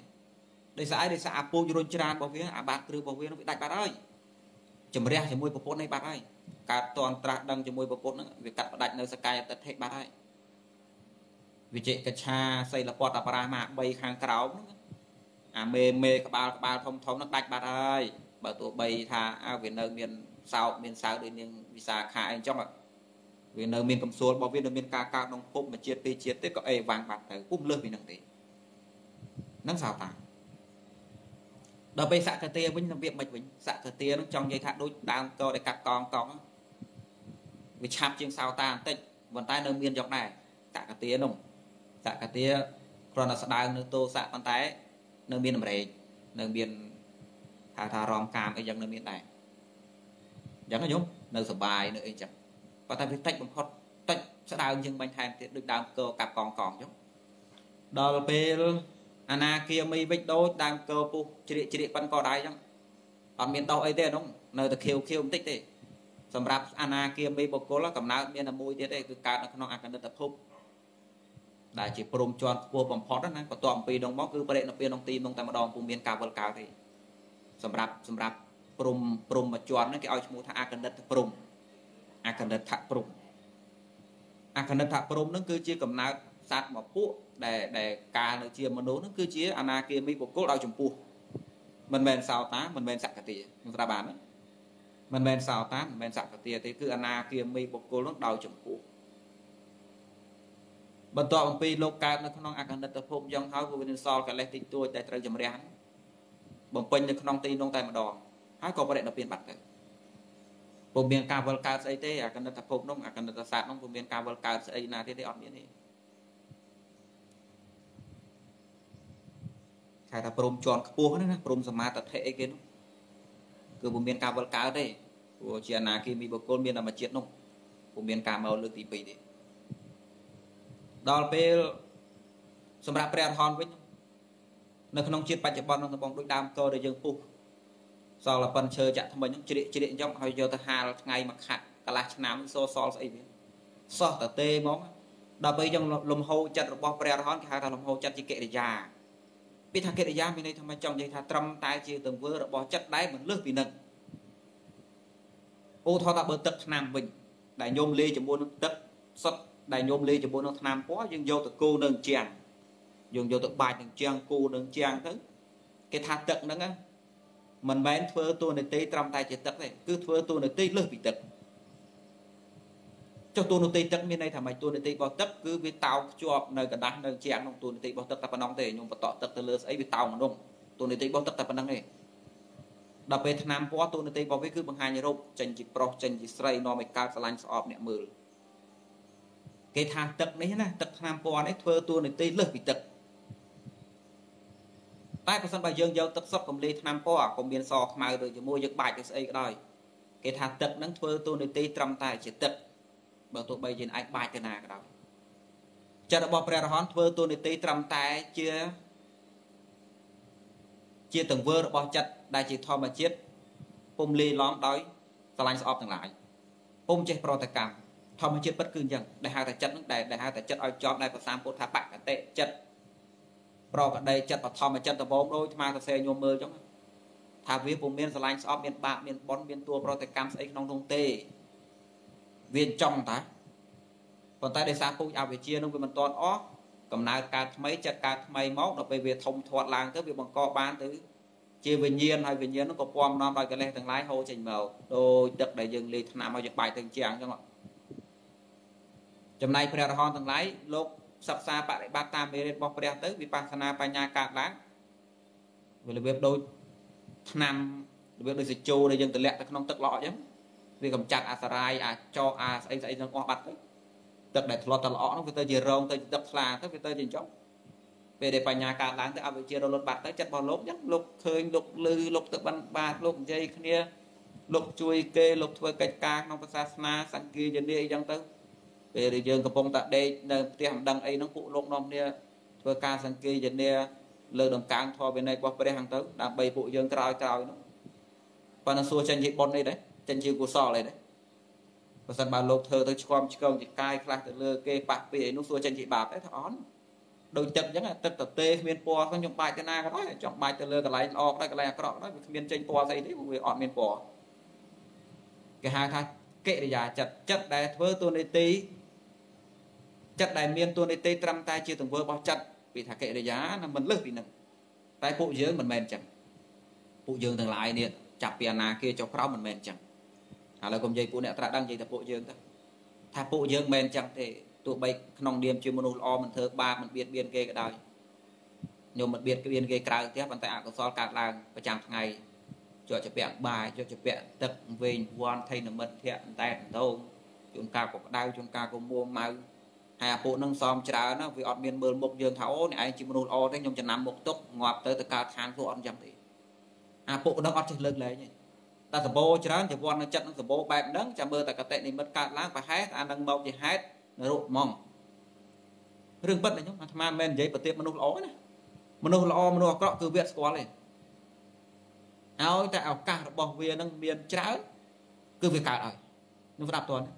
ដោយសារអីដោយសារអាពូជរុញច្រានរបស់វាអាបាតគ្រឹះរបស់វានោះវាដាច់បាត់ហើយ ជំរះជាមួយប្រពន្ធនេះបាត់ហើយកើតតន់ត្រាស់ដឹងជាមួយប្រពន្ធហ្នឹងវាកាត់ផ្ដាច់នៅសកាយអតិថិបាត់ហើយវិជិកឆាសីលពតអបរាមា3ខាងក្រោមហ្នឹងអាមេមេក្បាលក្បាលធំធំហ្នឹងដាច់បាត់ហើយបើទោះបីថាអើវានៅមានសោកមានសៅដោយនាងវិសាខាអីចឹងវានៅមានកំសួលរបស់វានៅមានការកើតក្នុងភពមួយជាតិពីរជាតិទៀតក៏អេវ៉ាំងបាត់ទៅពុំលើសពីនឹងទេនឹងសោតា ដល់ពេលសកតាវិញនឹងវាមិនវិញសកតានឹងចង់និយាយថាដូចដើមកដែលកាត់កងកងវាឆាប់ជាងសោតាបន្តិចប៉ុន្តែនៅមានយកដែរសកតានោះសកតាគ្រាន់តែស្ដើងនៅតោសៈប៉ុន្តែ នៅមានតម្រេកនៅមានហៅថារំកាមអីយ៉ាងនៅមានដែរអញ្ចឹងខ្ញុំនៅសុបាយនៅអីចឹងប៉ុន្តែវាតិចបំផុតតិចស្ដើងជាងបាញ់ថែមទៀតដូចដើមកកាប់កងកងអញ្ចឹងដល់ពេល អាណាគាមីវិចដូចដើមកពុះជ្រៀកជ្រៀកប៉ិនកដៃអញ្ចឹងអត់មានដោះអីទេអានោះនៅតែខៀវខៀវបន្តិចទេសម្រាប់អាណាគាមីបុគ្គលកំណើតមានតែមួយទៀតទេគឺកើតនៅក្នុងអកណិតភពដែលជាព្រមជាន់ខ្ពស់បំផុតណាបន្ទាប់អំពីនោះមកគឺបរិណិព្វានក្នុងទីនោះតែម្ដងពុំមានការវិលកើតទេសម្រាប់សម្រាប់ព្រំព្រំមួយជាន់ហ្នឹងគេឲ្យឈ្មោះថាអកណិតព្រំអកណិតព្រំអកណិតព្រំហ្នឹងគឺជាកំណើត សត្វមួយពួកដែលដែលកាលនៅជាមនុស្សហ្នឹងគឺជាអនាគាមីបុគ្គលដោយចំពោះមិនមែនសោតាមិនមែនសក្តិនឹងស្ដាប់បានមិនមែនសោតាមិនមែនសក្តិទេគឺអនាគាមីបុគ្គលហ្នឹងដោយចំពោះបន្ទាប់អំពីលោកកើតនៅក្នុងអកណិតភពយ៉ាងហើយពួកវានឹងសល់កិលេសតិចតួចដែលត្រូវជំរះបំពេញនៅក្នុងទីនោះតែម្ដងហើយក៏បរិណិព្វានបាត់ទៅពុំមានការវិលកើតស្អីទេអកណិតភពនោះអកណិតសាស្ត្រនោះពុំមានការវិលកើតស្អីណាទេទេអត់មានទេ ហៅថាព្រមជាន់ខ្ពស់ហ្នឹងណាព្រមសមាធិអីគេនោះគឺពុំមានការវិលកើតទេព្រោះជាអនាគីមីបុគ្គលមានតែមួយជាតិនោះពុំមានការមកលើកទី2ទេដល់ពេលសម្រាប់ព្រះអរហន្តវិញនៅក្នុងជាតិបច្ចុប្បន្នក្នុងតំបងដូចដើមកដែលយើងពុះសល់ប៉ុនឈើចាក់ថ្មិញជ្រៀកជ្រៀកយកហើយយកទៅហាលថ្ងៃមួយខាត់កន្លះឆ្នាំសសល់ស្អីវាសោះតទេហ្មងដល់ពេលយើងលំហូរចិត្តរបស់ព្រះអរហន្តគេហៅថាលំហូរចិត្តជាកិរិយា ពីថាកិរិយាមានន័យថាមិនចង់និយាយថាត្រឹមតែជាទង្វើរបស់ចិត្តដែលមិនលើសពីនឹងឧទាហរណ៍ថាបើទឹកថ្នាំវិញដែលញោមលេជាមួយនឹងទឹកសុទ្ធដែលញោមលេជាមួយនឹងថ្នាំពណ៌យើងយកទៅគូនឹងជាងយើងយកទៅបាច់នឹងជាងគូនឹងជាងទៅគេថាទឹកហ្នឹងមិនមែនធ្វើតួនាទីត្រឹមតែជាទឹកទេគឺធ្វើតួនាទីលើសពីទឹក ចុះតួនាទីទឹកមានន័យថាម៉េចតួនាទីរបស់ទឹកគឺវាតោងភ្ជាប់នៅกระดาษនៅជាងក្នុងតួនាទីរបស់ទឹកតែប៉ុណ្ណឹងទេខ្ញុំបន្តទឹកទៅលើស្អីវាតោងក្នុងតួនាទីរបស់ទឹកតែប៉ុណ្ណឹងទេដល់ពេលឆ្នាំពណ៌តួនាទីរបស់វាគឺបង្ហាញរូបចេញជាប្រុសចេញជាស្រីនាំឲ្យកើតស្រឡាញ់ស្អប់អ្នកមើលគេថាទឹកនេះណាទឹកឆ្នាំពណ៌នេះធ្វើតួនាទីលើសពីទឹកតែប្រសិនបើយើងយកទឹកសុទ្ធកំលីឆ្នាំពណ៌ក៏មានសខ្មៅដូចជាមួយយើងបាច់ទៅស្អីក៏ដោយគេថាទឹកហ្នឹងធ្វើតួនាទីត្រឹមតែជាទឹក បើទោះបីយើងអាចបាច់ទៅណាក៏ដោយចិត្តរបស់ព្រះរហន្តធ្វើតួនាទីត្រឹមតែជាជាទង្វើរបស់ចិត្តដែលជាធម្មជាតិពុំលាយឡំដោយស្រឡាញ់ស្អប់ទាំងឡាយពុំចេះប្រតិកម្មធម្មជាតិពិតគឺអញ្ចឹងដែលហៅថាចិត្តនឹងដែលហៅថាចិត្តឲ្យជាប់ដែលប្រសាមពុទ្ធថាបកតិចិត្តប្រកដីចិត្តបឋមចិត្តដំបូងដូចអាសរសេរញោមមើលអញ្ចឹងថាវាពុំមានស្រឡាញ់ស្អប់មានបាបមានបន់មានតួប្រតិកម្មស្អីក្នុងនោះទេ វាចង់តាប៉ុន្តែដោយសារពូជអវិជ្ជានឹងវាមិនទាន់អស់កំណើតកើតថ្មីចិត្តកើតថ្មីមកដល់ពេលវាធំធាត់ឡើងទៅវាបង្កបានទៅជាវិញ្ញាណហើយវិញ្ញាណនោះក៏ពំនាំដោយកលេសទាំងឡាយហូរចេញមកដោយទឹកដែលយើងលេថ្នាំមកយើងបាយទៅជាងអញ្ចឹងចំណែកព្រះរហន្តទាំងឡាយលោកសិក្សាបប្រតិបត្តិតាមមេរៀនរបស់ព្រះទៅវិបស្សនាបញ្ញាកើតឡើងវារបៀបដូចឆ្នាំរបៀបដូចសេចូដែលយើងទម្លាក់ទៅក្នុងទឹកល្អអញ្ចឹង វាកំចាត់អាសរាយអាចោអាស្អីស្អីទាំងអស់បាត់ទៅទឹកដែលធ្លាប់តែល្អនោះវាទៅជារងទៅទឹកថ្លាទៅវាទៅជាអញ្ចឹងពេលដែលបញ្ញាកើតឡើងទៅអវិជ្ជារលត់បាត់ទៅចិត្តរបស់លោកអញ្ចឹងលោកឃើញលោកលឺលោកទៅបានបាទលោកនិយាយគ្នាលោកជួយគេលោកធ្វើកិច្ចការក្នុងសាសនាសង្ឃាយនីអីចឹងទៅពេលដែលយើងកំពុងតែដេកនៅផ្ទះមិនដឹងអីហ្នឹងពួកលោកនាំគ្នាធ្វើការសង្ឃាយនីលើដង្កើងធម៌វិន័យរបស់ព្រះហ្នឹងទៅដើម្បីពួកយើងក្រោយក្រោយហ្នឹងប៉ុន្តែសួរចេញជាបុណ្យអីដែរ ចេញជាកុសលអីដែរបើសិនបើលោកធ្វើទៅឆ្គំឆ្កងជាកាយខ្លះទៅលើគេប៉ះពីអីនោះសួរចេញជាបាបទេថាអត់ដូចទឹកអញ្ចឹងទឹកតទេគ្មានពណ៌ខ្ញុំបាច់ទៅណាក៏ដោយចង់បាច់ទៅលើកន្លែងល្អក៏ដោយកន្លែងអាក្រក់ក៏ដោយវាគ្មានចេញពណ៌ស្អីទេវាអត់មានពណ៌គេហៅថាកិរិយាចិត្តចិត្តដែលធ្វើទូនីតិចិត្តដែលមានទូនីតិត្រឹមតែជាទង្វើរបស់ចិត្តពីថាកិរិយានឹងមិនលើសពីនឹងតែពួកយើងមិនមែនអញ្ចឹងពួកយើងទាំងឡាយនេះចាប់ពីអាណាគេចុះក្រោមមិនមែនអញ្ចឹង ឥឡូវកុំនិយាយពួកអ្នកត្រាស់ដឹងនិយាយតែពួកយើងទៅថាពួកយើងមិនមែនអញ្ចឹងទេទោះបីក្នុងនាមជាមនុស្សល្អមិនធ្វើបាបមិនបៀតបៀនគេក៏ដោយញោមមិនបៀតបៀនគេក្រៅផ្ទះប៉ុន្តែអកុសលកើតឡើងប្រចាំថ្ងៃជាប់ជាពាក់បាយជាប់ជាពាក់ទឹកវែងវ័នថៃនមិត្តធាក់តែដងជួនកាលក៏ក្តៅជួនកាលក៏មួម៉ៅហើយអាពួកនឹងសំច្រើនណាវាអត់មានមើលមុខយើងថាអូនេះឯងជាមនុស្សល្អទេខ្ញុំចំណាំមុខទុកងាប់ទៅទៅកើតខានពួកអត់អញ្ចឹងទេអាពួកនឹងអត់ចេះលើកលែងទេ តែសបោច្រើនជាវ័ននៅចិត្តនឹងសបោបែបហ្នឹងចាំមើលតែកតិនិមិត្តកើតឡើងប្រហែលអានឹងមកជាហេតុនៅរូបហ្មងរឿងពិតខ្ញុំអាត្មាមិនមែននិយាយប្រតិមនុស្សល្អណាមនុស្សល្អមនុស្សអាក្រក់គឺវាស្គាល់ទេឲ្យតែឱកាសរបស់វានឹងមានច្រើនគឺវាកើតឲ្យនឹងស្ដាប់តើឧទា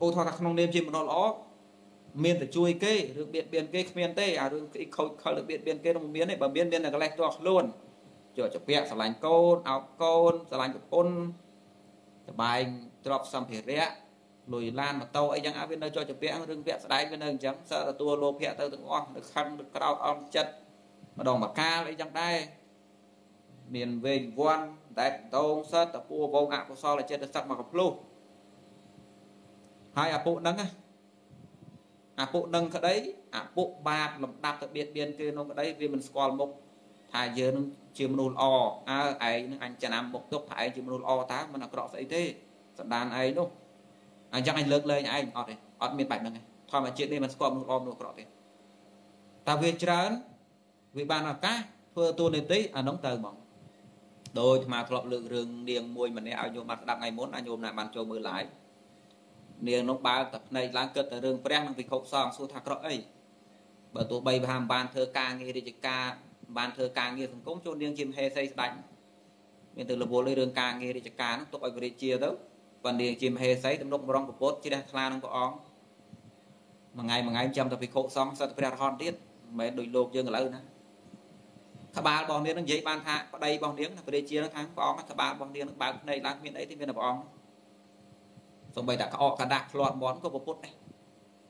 ហរណ៍ថាក្នុងនាមជាមនុស្សល្អមានតែជួយគេឬបៀតបៀនគេគ្មានទេអារឿងខូចខលឬបៀតបៀនគេនោះមិនមានទេបើមានមានតែកលេសទាស់ខ្លួន ជាប់ជាពាក់ស្រឡាញ់កូនអោបកូនស្រឡាញ់ប្រពន្ធសបែងទ្រព្យសម្ភារៈលុយឡានម៉ូតូអីចឹងឲ្យវានៅជាប់ជាពាក់រឿងពាក់ស្ដែងវានៅអញ្ចឹងសើទទួលលោភៈទៅទាំងអស់នៅខឹងនៅក្រោតអន់ចិត្តម្ដងមកកាលអីចឹងដែរមានវែងវាន់តែតងសើតពួរវងអកុសលចិត្តសឹកមកកំភ្លុះហើយអាពុហ្នឹងអាពុនឹងក្តីអាពុបាបលំដាប់ទៅបៀតបៀនគេនោះក្តីវាមិនស្គាល់មុខថាយើងនឹង ជាមនុស្សល្អអើឯងនឹងអញចំណាំមុខទុកថាឯងជាមនុស្សល្អតើមិនអាក្រក់ស្អីទេសណ្ដានឯងនោះអញ្ចឹងអញលើកលែងឯងអត់ទេអត់មានបែបហ្នឹងទេធម្មជាតិនេះមិនស្គាល់មនុស្សល្អមនុស្សអាក្រក់ទេតែវាច្រើនវាបានឱកាសធ្វើតួនាទីអានោះទៅហ្មងដោយអាធ្លាប់លើករឿងនាងមួយម្នាក់ឲ្យញោមបានស្ដាប់ថ្ងៃមុនឲ្យញោមណាបានចូលមើល live នាងនោះបើតែភ្នែកឡើងគិតតែរឿងព្រះនិងវិខុសងសួរថាក្រក់អីបើទោះបីប្រហាមបានធ្វើការងាររាជការ បានធ្វើការងារសង្គមចូលនាងជាមហេសីស្ដាច់មានទៅរវល់រឿងការងាររាជការនោះទុកឲ្យព្រះរាជាទៅប៉ុន្តែនាងជាមហេសីទំនុកម្រងពុទ្ធជ្រះថ្លានឹងព្រះអង្គមួយថ្ងៃមួយថ្ងៃចាំតែភិក្ខុសង្ឃសិតព្រះរហន្តទៀតមិនមែនដូចលោកយើងឥឡូវណាក្បាលរបស់នាងនឹងនិយាយបានថាប្តីរបស់នាងព្រះរាជានឹងថាព្រះអង្គក្បាលរបស់នាងនឹងបើកភ្នែកឡើងមានអីទេមានតែព្រះអង្គសំបីតែក្អកកដាស់ធ្លាត់មន់ក៏ពុទ្ធដែរ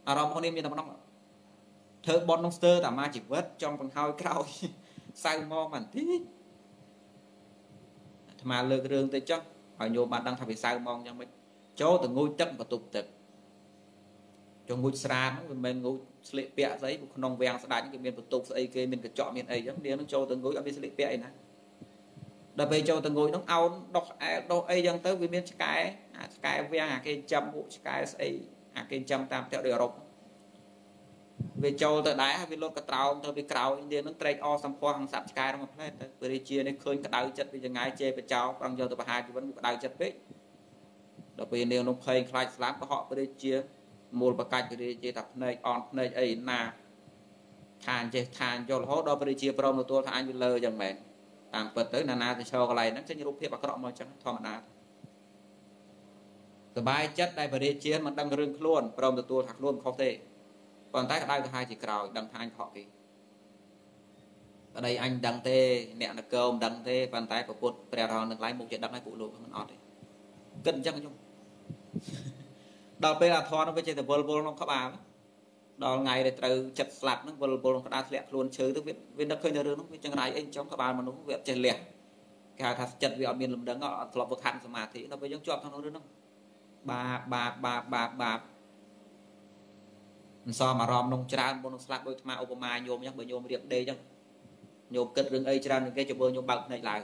អារម្មណ៍របស់នាងមានតែប៉ុណ្ណឹងធ្វើបន់ក្នុងស្ទើរតែមកជីវិតចង់បង្ហើយក្រោយ សៅមកបន្តិចអាត្មាលើករឿងទៅចុះឲ្យញោមបានដឹងថាវាសៅមកយ៉ាងម៉េចចូលទៅងូចទឹកបន្ទប់ទឹកចុងងូចស្រាហ្នឹងវាមិនមែនងូចស្លៀកពាក់ស្អីក្នុងវាំងស្ដាច់គេមានបន្ទប់ស្អីគេមានកញ្ចក់មានអីចឹងនាងនឹងចូលទៅងូចអត់មានស្លៀកពាក់អីណាដល់ពេលចូលទៅងូចហ្នឹងអោនដុសអែដុសអីចឹងទៅវាមានឆ្កែអាឆ្កែវាំងអាគេចាំពួកឆ្កែស្អីអាគេចាំតាមផ្ទះដូចអឺរ៉ុប វាចូលទៅដែរហើយវាលុតកត្រោមទៅវាក្រោយនាងនឹងត្រេកអរសម្ផស្សក្នុងសត្វឆ្កែរបស់ផ្លែទៅព្រះរាជានេះឃើញក្តៅចិត្តវាចងាយជេរបចោប្រងយកទៅបហាជីវិតវាក្តៅចិត្តពេកដល់ពេលនាងនោះភ័យខ្លាចស្លាប់ក៏ហក់ព្រះរាជាមូលបកាច់ព្រះរាជាថាភ្នែកអនភ្នែកអីណាឋានចេះឋានយល់រហូតដល់ព្រះរាជាព្រមទទួលថាអញវាលើយ៉ាងម៉េចតាមពិតទៅណានាទៅឈរកន្លែងហ្នឹងចេញរូបភាពអាក្រក់មកអញ្ចឹងធម្មតាសบายចិត្តដែលព្រះរាជាមិនដឹងរឿងខ្លួនព្រមទទួលថាខ្លួនខុសទេ ប៉ុន្តែក្តៅក្រហាយជាក្រោយដឹងថាអញខកគេប្តីអញដឹងទេអ្នកនគរមិនដឹងទេប៉ុន្តែប្រពុតព្រះរហន្តនឹងឡាយមុខជាដឹងឲ្យពួកលោកមិនអត់ទេគិតអញ្ចឹងខ្ញុំដល់ពេលអាធរនោះវាចេះតែវល់វល់ក្នុងក្បាលដល់ថ្ងៃដែលត្រូវចិត្តស្លាប់ហ្នឹងវល់វល់ក្នុងក្តារធ្លាក់ខ្លួនឈើទៅវានឹកឃើញតែរឿងហ្នឹងវាចង្រៃអីចំក្បាលមនុស្សវាអត់ចេះលះគេហៅថាចិត្តវាអត់មានលំដឹងអត់ធ្លាប់វឹកហាត់សមាធិដល់ពេលយើងជាប់ក្នុងរឿងហ្នឹងបាបបាបបាបបាបបាប មិនសមអារម្មណ៍នងច្រើនមុននឹងស្លាប់ដោយថ្មឧបមាញោមអញ្ចឹងបើញោមរៀបដេកអញ្ចឹងញោមគិតរឿងអីច្រើននឹងគេចាំមើលញោមបើកភ្នែកឡើង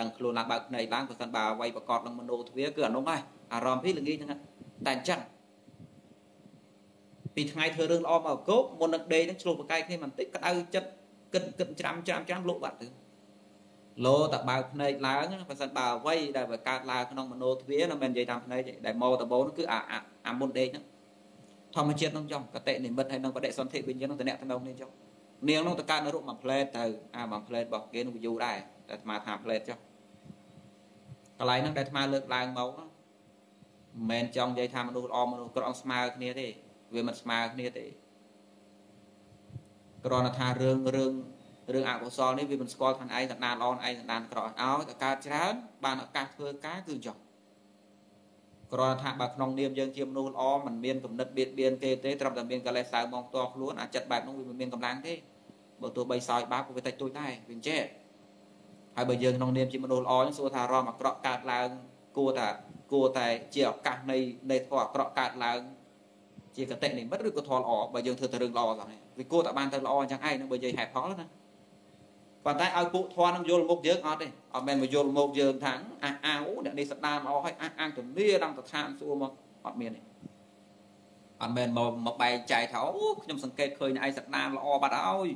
ដឹងខ្លួនឡើងបើកភ្នែកឡើងបើសិនបើអ្វីប្រកបនឹងមโนទ្វាគឺអានោះហើយអារម្មណ៍ពីល្ងាចហ្នឹងតែអញ្ចឹងពីថ្ងៃធ្វើរឿងល្អមកកោកមុននឹងដេកហ្នឹងឆ្លោះប្រកែកគ្នាបន្តិចក្តៅចិត្តគិតគិតច្រាំច្រាំច្រាំលក់បាត់ទៅលោតែបើកភ្នែកឡើងបើសិនបើអ្វីដែលវាកើតឡើងក្នុងមโนទ្វាមិនមែននិយាយតាមភ្នែកទេដែលមកដបូងគឺអាអាមុនដេកហ្នឹង ធម្មជាតិនឹងចង់កតិនិមិត្តហើយនឹងបដិសន្ធិវិញ្ញាណនឹងតំណតំណងនេះចង់នាងនោះទៅកើតនៅរូបមួយផ្លែតទៅអាមួយផ្លែតរបស់គេនឹងយូរដែរតែអាត្មាថាផ្លែតចុះកន្លែងហ្នឹងដែលអាត្មាលើកឡើងមកមិនមែនចង់និយាយថាមនុស្សល្អមនុស្សក្រក់ស្មើគ្នាទេវាមិនស្មើគ្នាទេគ្រាន់តែថារឿងរឿងរឿងអកុសលនេះវាមិនស្គាល់ថាឯងសន្តានល្អឯងសន្តានក្រក់ឲ្យតែកើតច្រើនបានឱកាសធ្វើការគឺចង់ គ្រាន់ថាបើក្នុងនាមយើងជាមនុស្សល្អមិនមានគំនិតបៀតបៀនគេទេត្រឹមតែមានកលេសសៅមកតខ្លួនអាចិត្តបែបនោះវាមិនមានកម្លាំងទេបើទោះបីសោយបាបក៏វាតិចតួចដែរវាចេះហើយបើយើងក្នុងនាមជាមនុស្សល្អហ្នឹងសួរថារំអាក្រក់កើតឡើងគួរតែគួរតែជាឱកាសនៃនៃធម៌អាក្រក់កើតឡើងជាកតិនិមិត្តឬក៏ធម៌ល្អបើយើងធ្វើតែរឿងល្អសោះនេះវាគួរតែបានទៅល្អអញ្ចឹងឯងនឹងបើនិយាយហេតុផលណា ប៉ុន្តែឲ្យពួកធននឹងយល់មុខយើងអត់ទេអត់មែនមកយល់មុខយើងថាអះអាងអូអ្នកនេះស្ដានល្អហើយអះអាងទលាដល់ទៅឋានសួរមកអត់មានទេអត់មែនមកមកបែកចែកថាអូខ្ញុំសង្កេតឃើញឯងស្ដានល្អបាត់ហើយ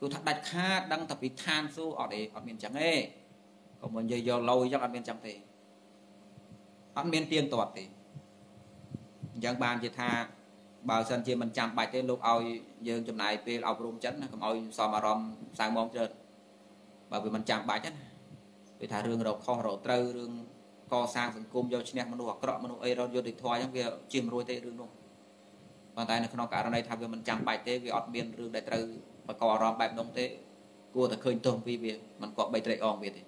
គឺថាដាច់ខាតដឹងតែពីឋានសួរអត់ទេអត់មានចឹងទេក៏មិននិយាយយកលយចឹងអត់មានចឹងទេអត់មានទៀងទាត់ទេអញ្ចឹងបានជាថាបើសិនជាមិនចាំបាច់ទេលោកឲ្យយើងចំណាយពេលអប់រំចិត្តណាកុំឲ្យសមអារម្មណ៍សៅមងច្រើន បើវាមិនចាំបាច់ណាវាថារឿងរកខុសរកត្រូវរឿងកសាងសង្គមយកឈ្នះមនុស្សអាក្រក់មនុស្សអីរត់យុត្តិធម៌អញ្ចឹងវាជាមិនរួចទេរឿងនោះប៉ុន្តែនៅក្នុងករណីថាវាមិនចាំបាច់ទេវាអត់មានរឿងដែលត្រូវបកអារម្មណ៍បែបនោះទេគួរតែឃើញទោសពីវាមិនគប្បីត្រេកអរវាទេ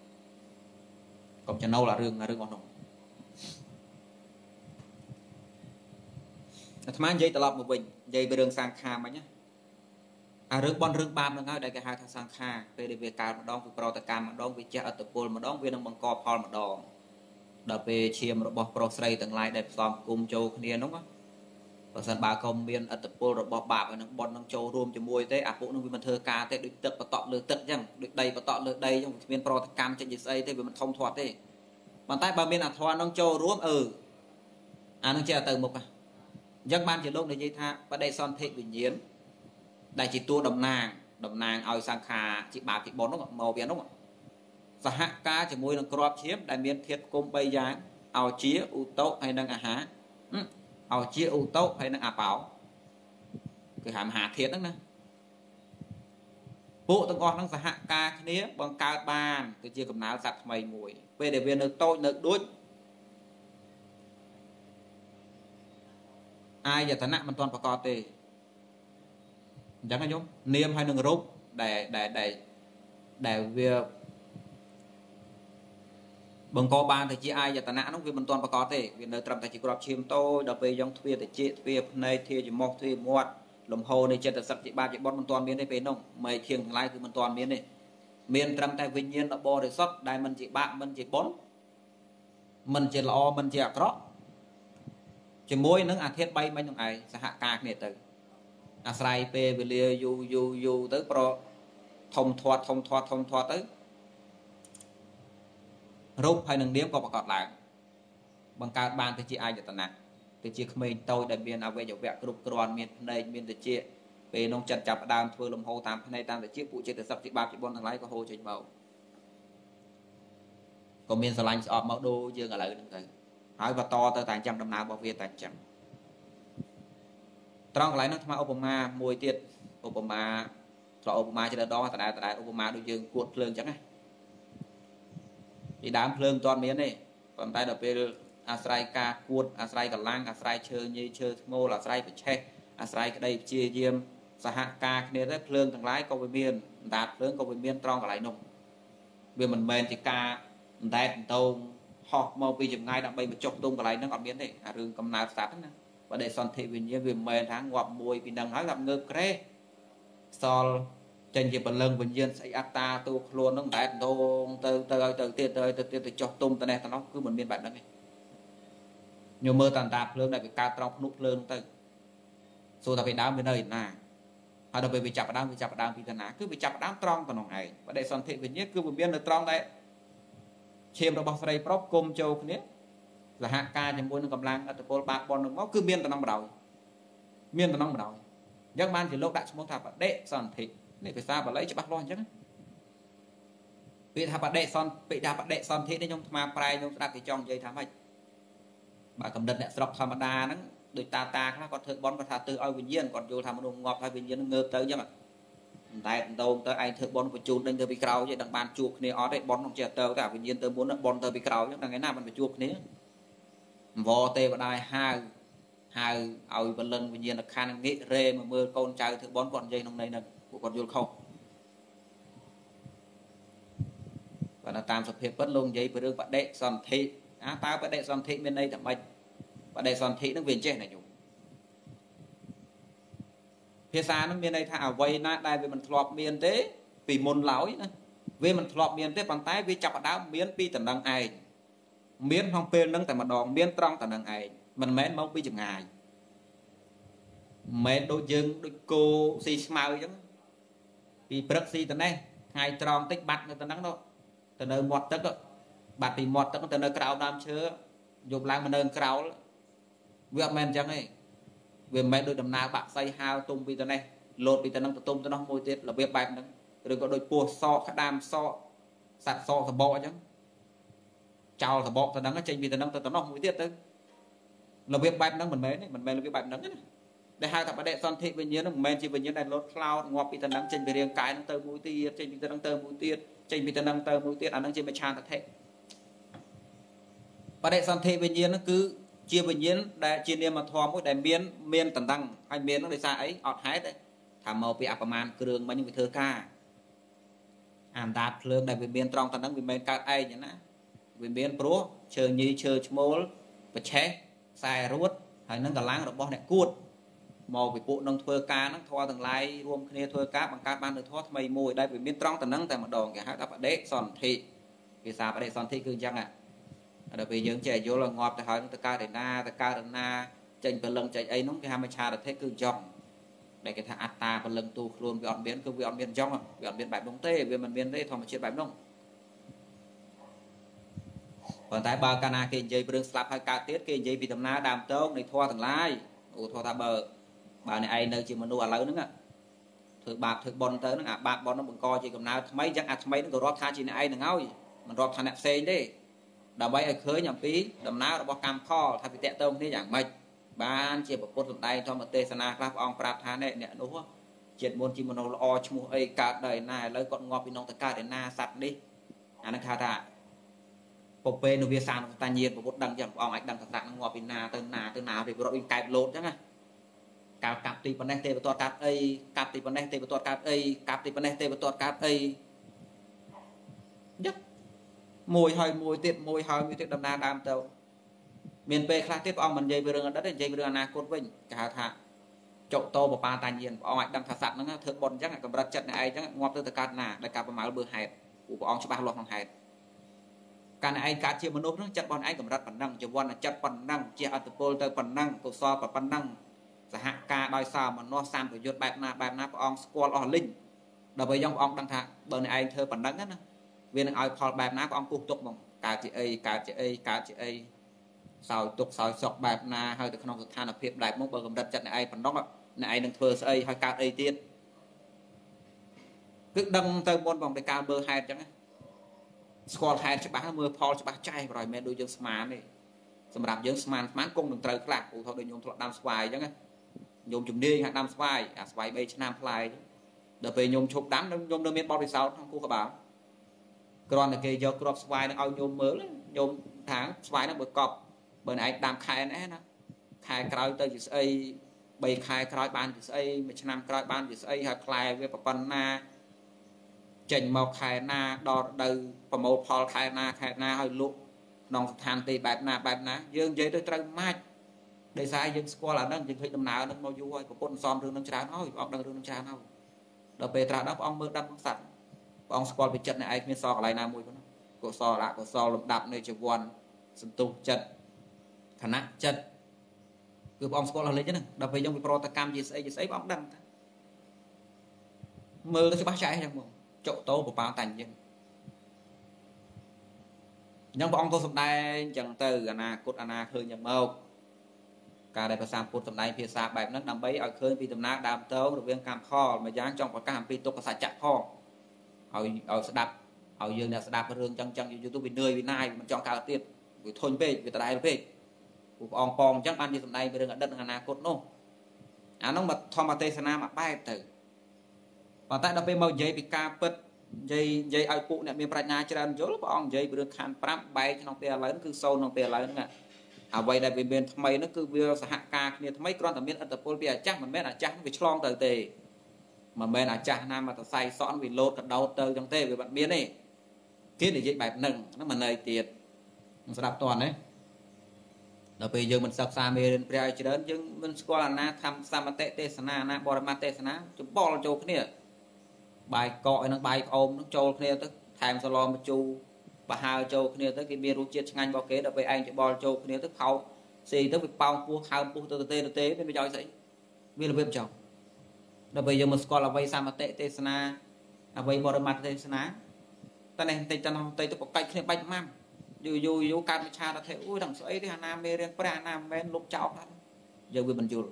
កុំចំណូលអារឿងរឿងអស់នោះអាត្មានិយាយត្រឡប់មកវិញនិយាយពីរឿងសង្ខារមិញណា អារឿងបនរឿងបាបហ្នឹងហើយដែលគេហៅថាសង្ខារពេលដែលវាកើតម្ដងវាប្រតកម្មម្ដងវាជះអត្តពលម្ដងវានឹងបង្កផលម្ដងដល់ពេលឈាមរបស់ប្រុសស្រីទាំងឡាយដែលផ្សំគុំចូលគ្នានោះបើសិនបើកុំមានអត្តពលរបស់បាបហើយនឹងបននឹងចូលរួមជាមួយទេអាពួកនឹងវាមិនធ្វើការទេដូចទឹកបតក់លើទឹកអញ្ចឹងដូចដីបតក់លើដីអញ្ចឹងគ្មានប្រតកម្មចេញជាស្អីទេវាមិនធំធាត់ទេប៉ុន្តែបើមានអាធរនឹងចូលរួមអឺអានឹងចេះទៅមុខហ្នឹងអញ្ចឹងបានជាលោកនិយាយថាបដិសន្ធិវិញ្ញាណ ដែលជាតួតំណាងតំណាងឲ្យសង្ខារជាបាបជាបុណ្យនោះមកវានោះសហការជាមួយនឹងក្របឈាមដែលមានធាតុគុំ3យ៉ាងឲ្យជាឧតុហើយនឹងអាហារឲ្យជាឧតុហើយនឹងអាបោគឺហៅមហាធាតុហ្នឹងណាពួកទាំងអស់ហ្នឹងសហការគ្នាបង្កើតបានគឺជាកំណើតសត្វថ្មីមួយ ពេលដែលវានៅតូចនៅដូចអាយតនៈមិនទាន់ប្រកបទេ អញ្ចឹងណាញោមនាមហើយនឹងរូបដែលដែលដែលដែលវាបង្កបានទៅជាអាយតនៈនោះវាមិនទាន់ប្រកបទេវានៅត្រឹមតែជាក្របឈាមតូចដល់ពេលយើងទ្វាតិចទ្វាភ្នែកទ្វាច្រមុះទ្វាមាត់លំហនៃចិត្តសឹកជាបាបជាបុតមិនទាន់មានទេពេលនោះមេធៀងទាំងឡាយគឺមិនទាន់មានទេមានត្រឹមតែវិញ្ញាណដ៏បរិសុទ្ធដែលមិនជាបាបមិនជាបុណ្យមិនជាល្អមិនជាអាក្រក់ជាមួយនឹងអាធាត3មិញនឹងឯងសហការគ្នាទៅ អាស្រ័យពេលវេលាយូរយូរយូរទៅប្រធំធាត់ធំធាត់ធំធាត់ទៅរូបហើយនឹងនាមក៏ប្រកបឡើងបង្កើតបានទៅជាអាយតនៈទៅជាក្មេងតូចដែលមានអវយវៈគ្រប់គ្រាន់មានភ្នែកមានតិចពេលនោះចិត្តចាប់ដើមធ្វើលំហូរតាមភ្នែកតាមតិចពួកចិត្តសឹកជាបាបជាបុណ្យទាំងឡាយក៏ហូរចេញមកក៏មានស្រឡាញ់ស្អប់មកដូរយើងឥឡូវហ្នឹងទៅហើយបន្តទៅតែអញ្ចឹងដំណើររបស់វាតែអញ្ចឹង ត្រង់កន្លែងនោះថ្មឧបមាមួយទៀតឧបមាត្រឧបមាច្រើនដងដដែលដដែលឧបមាដូចយើងគួតភ្លើងអញ្ចឹងណាពីដើមភ្លើងមិនទាន់មានទេប៉ុន្តែដល់ពេលអាស្រ័យការគួតអាស្រ័យកម្លាំងអាស្រ័យឈើញីឈើធ្ងោលអាស្រ័យប្រឆេះអាស្រ័យក្តីព្យាយាមសហការគ្នាទៅភ្លើងទាំងឡាយក៏វាមានអណ្ដាតភ្លើងក៏វាមានត្រង់កន្លែងនោះវាមិនមែនជាការអណ្ដែតអន្តោងហោះមកពីចម្ងាយដើម្បីបញ្ចុះទុំកន្លែងហ្នឹងអត់មានទេអារឿងកំណើតសត្វហ្នឹងណា បដិសន្ធិវិញ្ញាណវាមិនមែនថាងាប់មួយពីហ្នឹងហើយថាងើបក្រេសល់ចេញជាបលឹងវិញ្ញាណស្អីអត្តាតួខ្លួនហ្នឹងតែដងទៅទៅឲ្យទៅទៀតទៅទៅទៀតទៅចុះទុំទៅនេះទៅនោះគឺមិនមានបែបហ្នឹងទេញោមមើលតាតាភ្លើងដែលវាកើតត្រង់ភ្នក់ភ្លើងទៅសួរថាពីដើមវានៅឯណាហើយដល់ពេលវាចាប់ដើមវាចាប់ដើមពីតាណាគឺវាចាប់ដើមត្រង់ទៅនោះឯងបដិសន្ធិវិញ្ញាណគឺវាមាននៅត្រង់ដែលឈាមរបស់ស្រីប្រុសគុំចូលគ្នា សហការជាមួយនឹងកម្លាំងអត្តពលបាបបននឹងមកគឺមានតំណងបដ ாய் មានតំណងបដ ாய் អញ្ចឹងបានជាលោកដាក់ឈ្មោះថាបដិសន្ធិនេះភាសាបាលីច្បាស់លាស់អញ្ចឹងពាក្យថាបដិសន្ធពាក្យថាបដិសន្ធិនេះខ្ញុំថ្មប្រែខ្ញុំស្ដាប់គេចង់និយាយថាម៉េចបើកំណត់អ្នកស្រុកធម្មតាហ្នឹងដូចតាតាខ្លះគាត់ធ្វើបន់គាត់ថាទើឲ្យវិញ្ញាណគាត់យល់ថាមនុស្សងាប់ហើយវិញ្ញាណងើបទៅអញ្ចឹងតែដងទៅឯងធ្វើបន់បញ្ជូនដេញទៅពីក្រោយទេដឹងបានជួបគ្នាអត់ទេបន់នោះចេះទៅតែវិញ្ញាណទៅមុនបន់ទៅពីក្រោយហ្នឹងដឹងឯណាមិនបញ្ជួបគ្នា អង្វរទេវតាហៅហៅឲ្យបលឹងវិញ្ញាណខណ្ឌងាករេមកមើលកូនចៅធ្វើបន់គាត់និយាយក្នុងន័យហ្នឹងពួកគាត់យល់ខុសបើតាមសភាពពិតលោកនិយាយពីរឿងបដិសន្ធិអាតើបដិសន្ធិមានន័យថាម៉េចបដិសន្ធិនឹងវាអញ្ចេះណាញោមភាសានឹងមានន័យថាអ្វីណាដែលវាមិនធ្លាប់មានទេពីមុនឡើយណាវាមិនធ្លាប់មានទេប៉ុន្តែវាចាប់ផ្ដើមមានពីតំណែងឯង មានក្នុងពេលហ្នឹងតែម្ដងមានត្រង់តំណែងឯងមិនមែនមកពីចម្ងាយមិនមែនដូចយើងដូចគោស៊ីស្មៅអញ្ចឹងពីព្រឹកស៊ីទៅនេះថ្ងៃត្រង់តិចបាត់នៅទៅហ្នឹងទៅនៅមាត់ទឹកបាត់ពីមាត់ទឹកទៅនៅក្រោមដើមឈើយកឡើងមកនៅក្រោលវាអត់មែនអញ្ចឹងទេវាមិនមែនដូចដំណើរបាក់សៃហាវទុំពីទៅនេះលោតពីទៅនឹងទៅទុំទៅនោះមួយទៀតរបៀបបែបហ្នឹងឬក៏ដូចពស់សក់ក្តាមសក់សត្វសក់សបកអញ្ចឹង ចោលសបកទៅហ្នឹងចេញពីទៅហ្នឹងទៅទៅនោះមួយទៀតទៅរបៀបបែបហ្នឹងមិនមែនទេមិនមែនរបៀបបែបហ្នឹងទេណាដែលហៅថាបដិសន្ធិវិញ្ញាណហ្នឹងមិនមែនជាវិញ្ញាណដែលលោតខ្លោតងាប់ពីទៅហ្នឹងចេញពីរាងកាយហ្នឹងទៅមួយទៀតចេញពីទៅហ្នឹងទៅមួយទៀតចេញពីទៅហ្នឹងទៅមួយទៀតអាហ្នឹងជាមច្ឆានតថេបដិសន្ធិវិញ្ញាណហ្នឹងគឺជាវិញ្ញាណដែលជានាមធម៌មួយដែលមានមានតណ្ដឹងហើយមាននោះដោយសារអីអត់ហេតុទេថាមកពីអប្រមាណគ្រឿងមិញវាធ្វើការអាដាតភ្លើងដែលវាមានត្រង់តណ្ដឹងវាមិនកើតឯងណា វាមានព្រោះឈើញីឈើឈ្មោលប្រឆេះខ្សែរួតហើយនឹងកម្លាំងរបស់អ្នកគួតមកពីពួកនឹងធ្វើការនឹងធေါ်ទាំងឡាយរួមគ្នាធ្វើការបង្កើតបាននូវធေါ်ថ្មីមួយដែលវាមានត្រង់តំណឹងតែម្ដងគេហៅថាបដិសន្ធិភាសាបដិសន្ធិគឺអញ្ចឹងដល់ពេលយើងចេះយល់ងាប់ទៅហើយទៅកើតឯណាទៅកើតឯណាចេញពលឹងចេញអីនោះគេហៅមច្ឆារធិគឺចង់ដែលគេថាអត្តាពលឹងទូខ្លួនវាអត់មានគឺវាអត់មានចង់វាអត់មានបែបនោះទេវាមិនមានទេធម្មជាតិបែបនោះ ប៉ុន្តែបើកាលណាគេនិយាយពីរឿងស្លាប់ហើយកើតទៀតគេនិយាយពីដំណើរដើមតោងនៃធម៌ទាំងឡាយឧទាហរណ៍ថាបើបើអ្នកឯងនៅជាមនុស្សឥឡូវហ្នឹងធ្វើបាបធ្វើបុណ្យទៅហ្នឹងអាបាបបុណ្យហ្នឹងបង្កជាកំណើតថ្មីចឹងអាថ្មីហ្នឹងក៏រាប់ថាជាអ្នកឯងនឹងហើយមិនរាប់ថាអ្នកផ្សេងទេដើម្បីឲ្យឃើញអំពីដំណើររបស់កម្មផលថាវាតកតងគ្នាយ៉ាងម៉េចបានជាពុទ្ធសម្ដែងធម្មទេសនាខ្លះព្រះអង្គប្រាប់ថាអ្នកនោះជាតិមុនជាមនុស្សល្អឈ្មោះអីកើតដល់ឯណាឥឡូវគាត់ងាប់ពីនងទៅកើតឯណាសត្វនេះអានឹងថាថា ពពេនវាសានតញ្ញាពុទ្ធដឹងចឹងព្រះអង្គអាចដឹងថាសត្វនឹងងាប់ពីណាទៅណាទៅណាវារត់វិញកែបលោតចឹងណាកាលកាប់ទីប៉ុណ្ណេះទេបតតកាប់អីកាប់ទីប៉ុណ្ណេះទេបតតកាប់អីកាប់ទីប៉ុណ្ណេះទេបតតកាប់អីយ៉ាមួយហើយមួយទៀតមួយហើយមួយទៀតដំណើរដើមទៅមានពេលខ្លះទៀតព្រះអង្គមិននិយាយពីរឿងអតីតនិយាយពីរឿងអនាគតវិញគេហៅថាចុតោបបាតាញានព្រះអង្គអាចដឹងថាសត្វហ្នឹងធ្វើបុណ្យអញ្ចឹងកម្រិតចិត្តនៃឯងអញ្ចឹងងាប់ទៅទៅកើតណាដែលការប្រមាលបើហេតុព្រះអង្គច្បាស់លាស់ក្នុងហេតុ កាលឯងកើតជាមនុស្សហ្នឹងចិត្តរបស់ឯងកម្រិតប៉ុណ្ណឹងជីវ័នចិត្តប៉ុណ្ណឹងជាអត្តពលទៅប៉ុណ្ណឹងកុសលប៉ុណ្ណឹងសហការដោយសារមនោសម្ប្រយុទ្ធបែបណាបែបណាព្រះអង្គស្គាល់អស់លិញដើម្បីយ៉ាងព្រះអង្គដឹងថាបើឯងធ្វើប៉ុណ្ណឹងណាវានឹងឲ្យផលបែបណាព្រះអង្គគោះទុកមកកើតជាអីកើតជាអីកើតជាអីសោយទុកសោយសុកបែបណាហើយទៅក្នុងស្ថានភាពបែបមកបើកម្រិតចិត្តអ្នកឯងប៉ុណ្ណឹងអ្នកឯងនឹងធ្វើស្អីហើយកើតអីទៀតគឺដឹងទៅមុនបងទៅកាលមើលហេតុអញ្ចឹង ស្គាល់ហេតុច្បាស់មើលផលច្បាស់ចែកប្រយមិនដូចយើងស្មានទេសម្រាប់យើងស្មានស្មានគង់នឹងត្រូវខ្លះឧទាហរណ៍ដូចញោមធ្លាប់ដាំស្វាយអញ្ចឹងញោមជំនាញហាក់ដាំស្វាយអាស្វាយ3ឆ្នាំផ្លែដល់ពេលញោមឈប់ដាំញោមនៅមានបទពិសោធន៍ក្នុងគូក្បាលគ្រាន់តែគេយកគ្រាប់ស្វាយនឹងឲ្យញោមមើលញោមថាស្វាយនឹងបើកប់បើឯងដាំខែនេះណាខែក្រោយទៅជាស្អី3ខែក្រោយបានជាស្អីមួយឆ្នាំក្រោយបានជាស្អីហើយផ្លែវាប៉ុណ្ណា ចេញមកខែណាដល់រដូវប្រមូលផលខែណាខែណាហើយលក់ក្នុងស្ថានទីបែបណាបែបណាយើងនិយាយទៅត្រូវម៉ាច់ដោយសារយើងស្គាល់អាហ្នឹងយើងឃើញដំណើរហ្នឹងមកយូរហើយប្រពន្ធសំរឿងហ្នឹងច្រើនហើយព្រះអង្គដឹងរឿងហ្នឹងច្រើនហើយដល់ពេលត្រាស់ដល់ព្រះអង្គមើលដឹងសត្វព្រះអង្គស្គាល់ពីចិត្តអ្នកឯងគ្មានសល់កន្លែងណាមួយប៉ុណ្ណោះកុសលអកុសលលំដាប់នៃជីវ័នសន្ទុះចិត្តឋានៈចិត្តគឺព្រះអង្គស្គាល់អស់លេចហ្នឹងដល់ពេលយើងវិប្រតកម្មជាស្អីជាស្អីព្រះអង្គដឹងថាមើលទៅច្បាស់ចែកហ្នឹងបង ចុតោបបាតាញ់ចឹងអញ្ចឹងព្រះអង្គទៅសំដែងចឹងទៅអនាគតអនាឃើញយ៉ាងមកការដែលភាសាពុទ្ធសំដែងភាសាបែបហ្នឹងដើម្បីឲ្យឃើញពីដំណើរដើមតោងរវាងកម្មផលមួយយ៉ាងចង់ប្រកាសអំពីទុក្ខសច្ចៈផងឲ្យឲ្យស្ដាប់ឲ្យយើងអ្នកស្ដាប់រឿងចឹងចឹងយូរទៅវានឿយវាណាយមិនចង់កើតទៀតវាធុញពេកវាដដែលពេកពួកព្រះអង្គប៉ងអញ្ចឹងបានជាសម្ដែងពីរឿងអតីតនិងអនាគតនោះអានោះមកធម្មទេសនាមកបែបទៅ ប៉ុន្តែដល់ពេលមកនិយាយពីការពិតនិយាយនិយាយឲ្យពួកអ្នកមានប្រាជ្ញាច្រើនយល់ព្រះអង្គនិយាយពីរឿងខណ្ឌ5បែកក្នុងពេលឥឡូវគឺសូន្យក្នុងពេលឥឡូវហ្នឹងអ្វីដែលវាមានថ្មីហ្នឹងគឺវាសហការគ្នាថ្មីគ្រាន់តែមានអត្តពលពីអាចាស់មិនមែនអាចាស់វាឆ្លងទៅទេមិនមែនអាចាស់ណាមកតសៃសន់វាលោតកដោតទៅចឹងទេវាមិនមានទេគេនិយាយបែបហ្នឹងហ្នឹងមិនន័យទៀតស្ដាប់តន់ទេដល់ពេលយើងមិនសិក្សាមេរៀនព្រះឲ្យច្រើនយើងមិនស្គាល់អាណាធម្មសមតិទេសនាអាណាបរមត្តទេសនាច្បល់ចូលគ្នា បាយកកឯនឹងបាយផ្អូមនឹងចូលគ្នាទៅថែមសឡមជូបើហើចូលគ្នាទៅគេមានរសជាតិឆ្ងាញ់របស់គេដល់ពេលឯងច្បល់ចូលគ្នាទៅផោតស៊ីទៅវាប៉ោងពោះហើមពោះទៅទៅទៅទេមានប្រយោជន៍ស្អីវារបៀបចង់ដល់ពេលយើងមិនស្គាល់អ្វីសមតិទេសនាអ្វីបរមត្តទេសនាតនេះបន្តិចតនោះបន្តិចទៅប្រកាច់គ្នាបាច់ម៉ាំយូរយូរយូរកើតវិឆាតថាអូយដល់ស្អីទេអាណាមេរៀនព្រះអាណាមិនមែនលុបចោលហ្នឹងយើងវាមិនយល់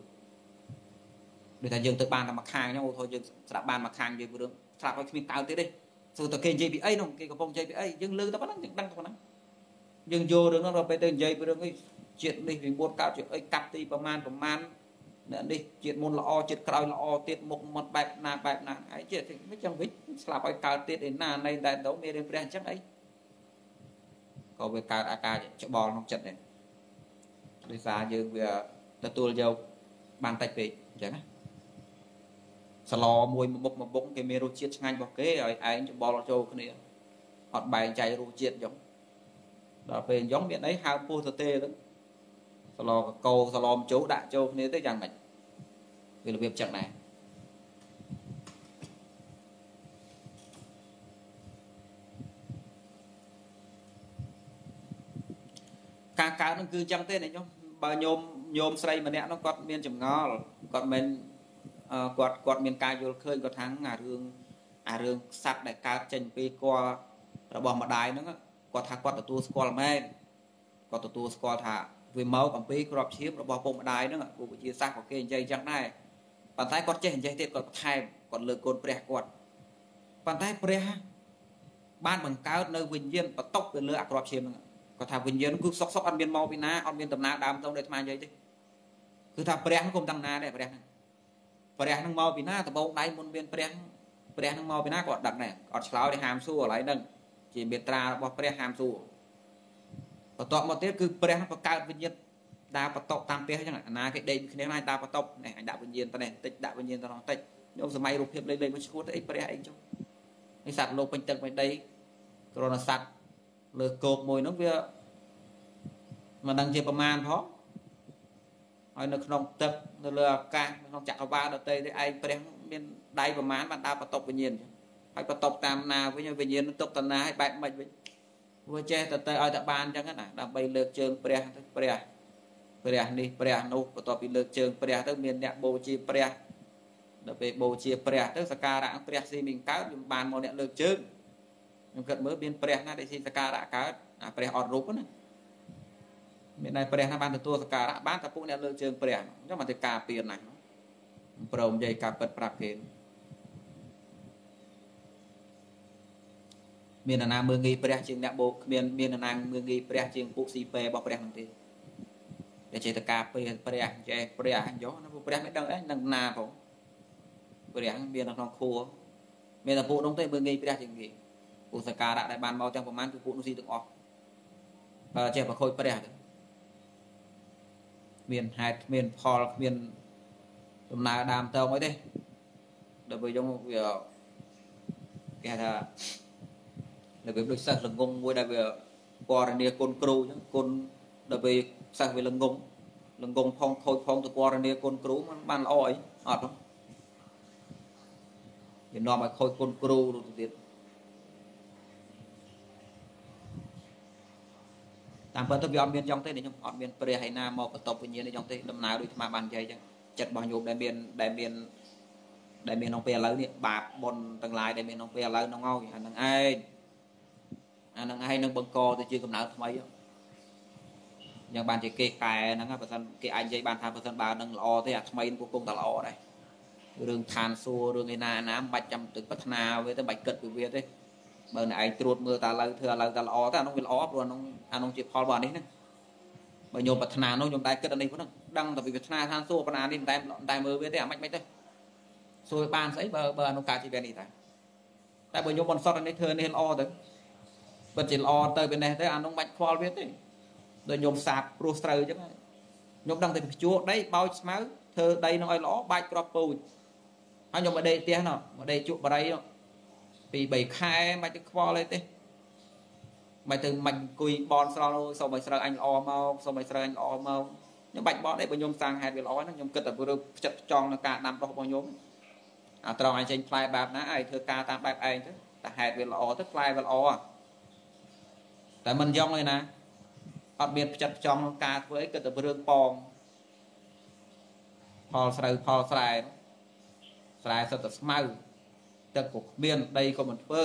ដូចថាយើងទៅបានតែមួយខាងអញ្ចឹងអូថយយើងស្ដាប់បានមួយខាងយើងរឿងស្ដាប់ឲ្យគ្មានកើតទៀតទេសួរតើគេនិយាយពីអីនោះគេកំពុងនិយាយពីអីយើងលើតែប៉ុណ្ណឹងយើងដឹងតែប៉ុណ្ណឹងយើងយករឿងនោះដល់ពេលទៅនិយាយពីរឿងនេះជាតិនេះវាមុនកើតជាអីកាត់ទីប្រមាណប្រមាណអ្នកនេះជាតិមុនល្អជាតិក្រោយល្អទៀតមុខមាត់បែបណាបែបណាហើយជាតិមិនចឹងវិញស្លាប់ឲ្យកើតទៀតឯណានៃតែទៅមានរឿងព្រះអញ្ចឹងអីក៏វាកើតអាការច្បល់ក្នុងចិត្តដែរដោយសារយើងវាទទួលយកបានតិចពេកអញ្ចឹងណា សឡមួយមុខមួយបុកគេមានរសជាតិឆ្ងាញ់របស់គេឲ្យឯងច្បល់ចូលគ្នាអត់បែងចែករសជាតិអញ្ចឹងដល់ពេលអញ្ចឹងមានអីហើពោះទៅទេទៅសឡកកោសឡមជោដាក់ចូលគ្នាទៅយ៉ាងម៉េចវារបៀបចឹងដែរការកើតនឹងគឺចឹងទេណាញោមបើញោមញោមស្រីម្នាក់នោះគាត់មានចម្ងល់គាត់មិន គាត់គាត់មានការយល់ឃើញគាត់ថាអារឿងអារឿងសัตว์ដែលកើតចេញពីគាត់របស់ម្ដាយហ្នឹងគាត់ថាគាត់ទទួលស្គាល់មែនគាត់ទទួលស្គាល់ថាវាមកអំពីក្របឈាមរបស់ពុកម្ដាយហ្នឹងពួកវិជាសាស្ត្រក៏គេនិយាយចឹងដែរប៉ុន្តែគាត់ចេះនិយាយទៀតគាត់បន្ថែមគាត់លើកកូនព្រះគាត់ប៉ុន្តែព្រះបានបង្កើតនៅវិញ្ញាណបតុកទៅលើអាក្របឈាមហ្នឹងគាត់ថាវិញ្ញាណគឺសុកសុកអត់មានមកពីណាអត់មានដំណើរដើមតងដូចអាត្មានិយាយទេគឺថាព្រះគុំតាំងណាដែរព្រះហ្នឹង ព្រះហ្នឹងមកពីណាដបងដៃមុនមានព្រះព្រះហ្នឹងមកពីណាក៏អត់ដឹងដែរអត់ឆ្លើយទេហាមសួរកន្លែងហ្នឹងជាមេត្រារបស់ព្រះហាមសួរបន្ទាប់មកទៀតគឺព្រះបង្កើតវិញ្ញាណដើរបតុកតាមផ្ទះអញ្ចឹងអាណាគេដេកគ្នាណាដើរបតុកនេះអញដាក់វិញ្ញាណទៅនេះតិចដាក់វិញ្ញាណទៅនោះតិចខ្ញុំសម័យរូបភាពលេងលេងមកឈួតអីព្រះអីចុះនេះសត្វលោកពេញទឹកពេញដីគ្រាន់តែសត្វលើគោកមួយនោះវាមិនដឹងជាប្រមាណផង ហើយនៅក្នុងទឹកនៅលើអាកាសក្នុងចក្រវាលដទៃនេះឯងព្រះមានដៃប្រមាណបានដើរបតុកវិញ្ញាណហើយបតុកតាមណាវិញវិញ្ញាណទុកតាណាឲ្យបែបមិនវិញវាចេះទៅទៅឲ្យតែបានអញ្ចឹងណាដើម្បីលើកជើងព្រះទៅព្រះព្រះនេះព្រះនោះបន្ទាប់ពីលើកជើងព្រះទៅមានអ្នកបូជាព្រះដល់ពេលបូជាព្រះទៅសក្ការៈព្រះស៊ីមីងកើតខ្ញុំបានមកអ្នកលើកជើងខ្ញុំគិតមើលមានព្រះណាដែលស៊ីសក្ការៈកើតអាព្រះអត់រូបណា មានតែព្រះណាបានទទួលសក្ការៈបានតែពួកអ្នកលើកជើងព្រះអញ្ចឹងមកទៅការពៀនណាព្រមនិយាយការពិតប្រាប់គេមានអាណាមើងងាយព្រះជាងអ្នកបោកគ្មានមានអាណាមើងងាយព្រះជាងពួកស៊ីពេរបស់ព្រះនោះទេតែចេតការពេលព្រះចេះព្រះអញ្ចឹងណាពួកព្រះមិនដឹងអីដឹងណាផងព្រះមាននៅក្នុងខួរមានតែពួកនោះទេមើងងាយព្រះជាងគេពួកសការៈដែលបានមកទាំងប្រមាណគឺពួកនោះស៊ីទាំងអស់បើចេះប្រខូចព្រះទៅ មានហេតុគ្មានផលគ្មានដំណើរដើមតងអីទេដល់ពេលយើងវាគេថារបៀបដូចសិស្សល្ងងមួយដែលវាពណ៌នាគុណគ្រូអញ្ចឹងគុណដល់ពេលសិស្សវាល្ងងល្ងងផងខូចផងទៅពណ៌នាគុណគ្រូมันបានល្អអីអត់ទេវានាំឲ្យខូចគុណគ្រូទៅទៀត តាមពិតទៅវាអត់មានចង់ទេខ្ញុំអត់មានព្រះឯណាមកបន្ទប់វិញ្ញាណទេចង់ទេដំណើរដូចអាត្មាបាននិយាយអញ្ចឹងចិត្តរបស់ញោមដែលមានដែលមានដែលមានក្នុងពេលឥឡូវនេះបាបបុណ្យទាំងឡាយដែលមានក្នុងពេលឥឡូវហ្នឹងហើយអាហ្នឹងឯងអាហ្នឹងឯងនឹងបង្កទៅជាកំណើតថ្មីយ៉ាងបានជាគេកែហ្នឹងបើសិនគេអាចនិយាយបានថាបើសិនបើនឹងល្អទេអាថ្មីនឹងគង់តែល្អដែររឿងឋានសួគ៌រឿងឯណាណាមិនបាច់ចាំទឹកប្រាថ្នាវាទេមិនបាច់គិតពីវាទេ បើអ្នកឯងត្រួតមើលតាឥឡូវធ្វើឥឡូវតែល្អតែអានោះវាល្អព្រោះអានោះអានោះជាផលរបស់នេះណាបើញោមប្រាថ្នានោះញោមតែគិតអានេះប៉ុណ្ណឹងដឹងតែពីប្រាថ្នាឋានសួគ៌ប៉ុណ្ណានេះតែតែមើលវាទេអាមិនមិនទេសួរបានស្អីបើបើអានោះកើតជាវានេះតែតែបើញោមបន្សត់អានេះធ្វើនេះល្អទៅពិតជាល្អទៅពីនេះទៅអានោះមិនបាច់ខ្វល់វាទេដូចញោមសាបព្រោះស្រូវអញ្ចឹងញោមដឹងតែភ្ជួរដីបោចស្មៅធ្វើដីនោះឲ្យល្អបាច់ក្របពូជហើយញោមមកដេកផ្ទះនោះមកដេកជក់បរិយ ពី3ខែមិនបាច់ទៅខ្វល់អីទេមិនទៅមិនអង្គុយបនស្រល់សូមឲ្យស្រូវអញល្អមកសូមឲ្យស្រូវអញល្អមកខ្ញុំបាច់បនទេបើខ្ញុំសាងហេតុវាល្អហ្នឹងខ្ញុំគិតតែព្រោះផ្ចិតផ្ចង់នឹងការដាំដុះរបស់ខ្ញុំអាត្រង់អញចេញផ្លែបែបណាឲ្យធ្វើការតាមបែបឯងទៅតែហេតុវាល្អទៅផ្លែវាល្អតែមិនយ៉ងទេណាអត់មានផ្ចិតផ្ចង់ក្នុងការធ្វើអីគិតតែរឿងប៉ងផលស្រូវផលស្រែស្រែសិតតែស្មៅ ទឹកក៏គ្មានដីក៏មិនធ្វើ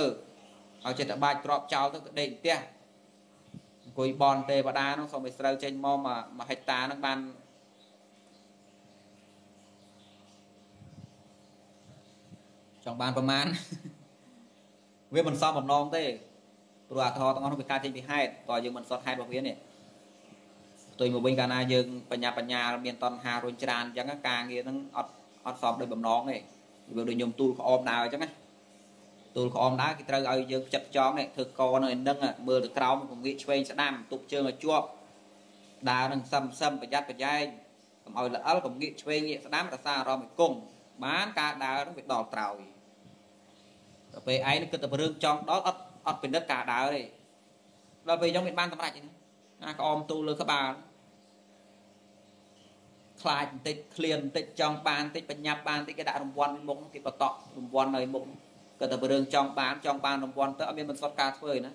ឲ្យចិត្តបាច់ក្របចោលទៅដេកផ្ទះអង្គុយបនទេវតានោះសូមឲ្យស្រូវចេញមកមួយហិកតានឹងបានចង់បានប្រមាណវាមិនសមបំណងទេព្រោះអធរទាំងអស់នោះវាកើតចេញពីហេតុតើយើងមិនសត់ហេតុរបស់វានេះផ្ទុយមកវិញកាលណាយើងបញ្ញាបញ្ញាមានតណ្ហារុញច្រានអញ្ចឹងការងារហ្នឹងអត់អត់សមដោយបំណងទេ វាដូចខ្ញុំទូលក្អមដើរអញ្ចឹងណាទូលក្អមដើរគេត្រូវឲ្យយើងផ្ចិតផ្ចង់នេះធ្វើកនៅនឹងមើលទៅក្រោមពងាកឆ្វេងស្ដាំទប់ជើងឲ្យជាប់ដើរនឹងសឹមសឹមប្រយ័ត្នប្រយែងកុំឲ្យល្អិលកុំងាកឆ្វេងងាកស្ដាំរសារអារម្មណ៍ឲ្យគង់បានការដើរនឹងវាដល់ត្រោយដល់ពេលឯងគិតតែរឿងចង់ដល់អត់អត់ពិនិត្យការដើរទេដល់ពេលយើងមិនបានសម្រេចទេណាក្អមទូលលើក្បាល ខ្លាចបន្តិចឃ្លានបន្តិចចង់បានបន្តិចបញ្ញាប់បានបន្តិចគេដាក់រង្វាន់មុខគេបតក់រង្វាន់នៅមុខក៏តែរឿងចង់បានចង់បានរង្វាន់ទៅអត់មានមិនសុទ្ធការធ្វើណា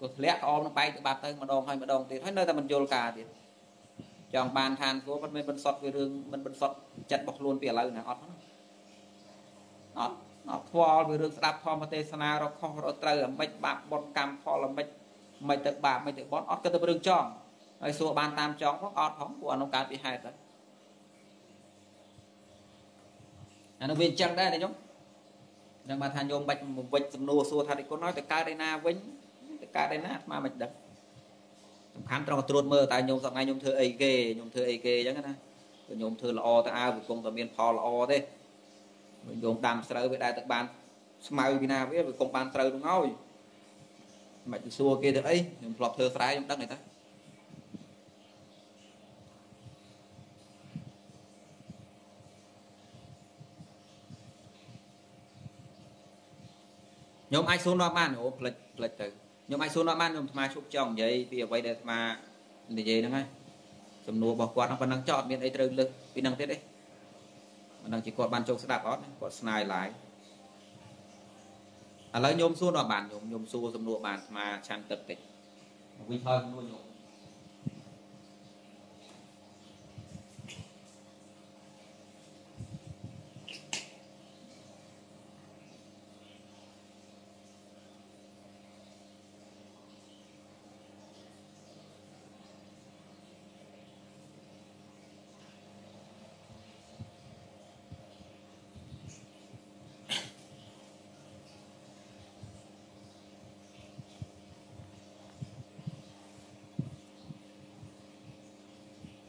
ក៏ធ្លាក់ក្អមនឹងបែកទៅបាត់ទៅម្ដងហើយម្ដងទៀតហើយនៅតែមិនយល់ការទៀតចង់បានឋានសួគ៌មិនមានបន្សុទ្ធវារឿងមិនបន្សុទ្ធចិត្តរបស់ខ្លួនពីឥឡូវណាអត់អត់អត់ខ្វល់វារឿងស្ដាប់ធម្មទេសនារកខុសរកត្រូវអាម៉េចបាបបុណ្យកម្មផលអាម៉េចមិនទៅបាបមិនទៅបន់អត់គិតទៅរឿងចង់ហើយសួរបានតាមចង់ផងអត់ផងព្រោះអានោះកើតពីហេតុទៅ អានោះវាអញ្ចឹងដែរណាខ្ញុំចឹងបានថាញោមបាច់មកវិចសំណួរសួរថាទីគុណហើយទៅកើតឯណាវិញទៅកើតឯណាអាត្មាមិនដឹងសំខាន់ត្រង់ត្រួតមើលតើញោមសប្ងៃញោមធ្វើអីគេញោមធ្វើអីគេអញ្ចឹងណាបើញោមធ្វើល្អទៅអើវាគង់តែមានផលល្អទេបើញោមដាំស្រូវវាដែរទឹកបានស្មៅពីណាវាវាគង់បានស្រូវនោះហើយមិនទៅសួរគេទៅអីខ្ញុំធ្លាប់ធ្វើស្រែខ្ញុំដឹងទេតា ខ្ញុំអាចសួរនាំបានអូផ្លិចផ្លិចទៅខ្ញុំអាចសួរនាំបានខ្ញុំអាត្មាឈប់ចង់និយាយពីអ្វីដែលអាត្មានិយាយហ្នឹងហើយសំណួររបស់គាត់ហ្នឹងប៉ុណ្ណឹងចោលអត់មានអីត្រូវលើសពីហ្នឹងទៀតទេមិនដឹងជាគាត់បានចូលស្ដាប់អត់គាត់ស្នាយឡាយឥឡូវញោមសួរដល់បានញោមញោមសួរសំណួរបានអាត្មាឆាន់ទឹកតិចវិញហើយសំណួរញោ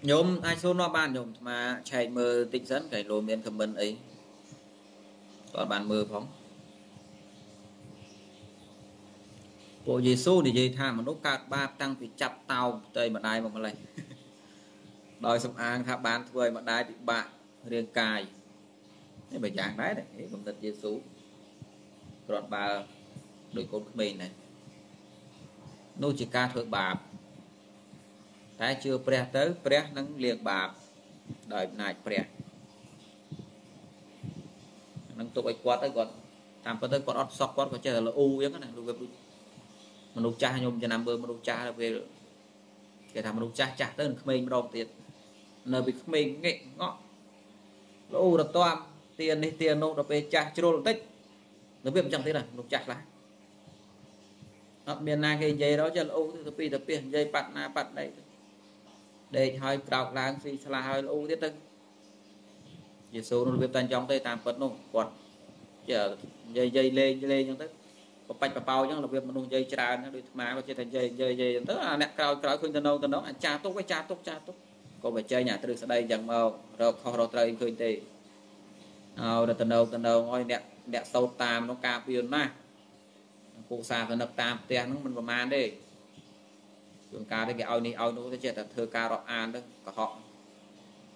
មញោមអាចសួរនាំបានញោមអាត្មាឆែកមើលតិចសិនគេលោមានខមមិនអីគាត់បានមើលផងពួកយេស៊ូនិយាយថាមនុស្សកើតបាបតាំងពីចាប់តោផ្ទៃម្ដាយមកម្លេះដោយសំអាងថាបានធ្វើឲ្យម្ដាយពិបាករាងកាយនេះបើយ៉ាងដែរទេកំណត់យេស៊ូគ្រាន់បើដោយកូនក្មេងដែរនោះជាការធ្វើបាប តែជឿព្រះទៅព្រះនឹងលាងបាបដោយអំណាចព្រះនឹងទុកឲ្យគាត់ទៅគាត់តាមពិតទៅគាត់អត់សក់គាត់ក៏ចេះតែល្អូអញ្ចឹងណាលោកវាមនុស្សចាស់ខ្ញុំចំណាំមើលមនុស្សចាស់ទៅពេលគេថាមនុស្សចាស់ចាស់ទៅនឹងក្មេងម្ដងទៀតនៅពីក្មេងងាកងក់លោរទាំទៀននេះទៀននោះដល់ពេលចាស់ជ្រុលបន្តិចនៅវាមិនចឹងទៀតណាមនុស្សចាស់ខ្លះអត់មានណាគេនិយាយដល់ចេះលោទៅពីទៅពីនិយាយប៉ាត់ណាប៉ាត់ណីទៅ ដេកហើយក្រោកឡើងស៊ីឆ្លាស់ហើយល្អទៀតទៅយេស៊ូនោះរបៀបតាំងចង់ទៅតាមពិតនោះគាត់ចេះនិយាយនិយាយលេងលេងអញ្ចឹងទៅបបាច់បបោអញ្ចឹងរបៀបមនុស្សនិយាយច្រើនដូចថ្មក៏ចេះតែនិយាយនិយាយនិយាយអញ្ចឹងទៅអាអ្នកក្រោយក្រោយឃើញទៅនៅទៅនៅអាចាទុកឯចាទុកចាទុកក៏បញ្ចេញអាទ្រឹស្ដីអញ្ចឹងមករកខុសរកត្រូវឃើញទេអោទៅទៅនៅទៅនៅអើយអ្នកអ្នកសោតតាមនោះការពៀនណាពូសាទៅនឹកតាមផ្ទះហ្នឹងមិនប្រមាណទេ ជួនកាលទៅគេឲ្យនេះឲ្យនោះទៅចេះតែធ្វើការរាប់អានទៅកុហក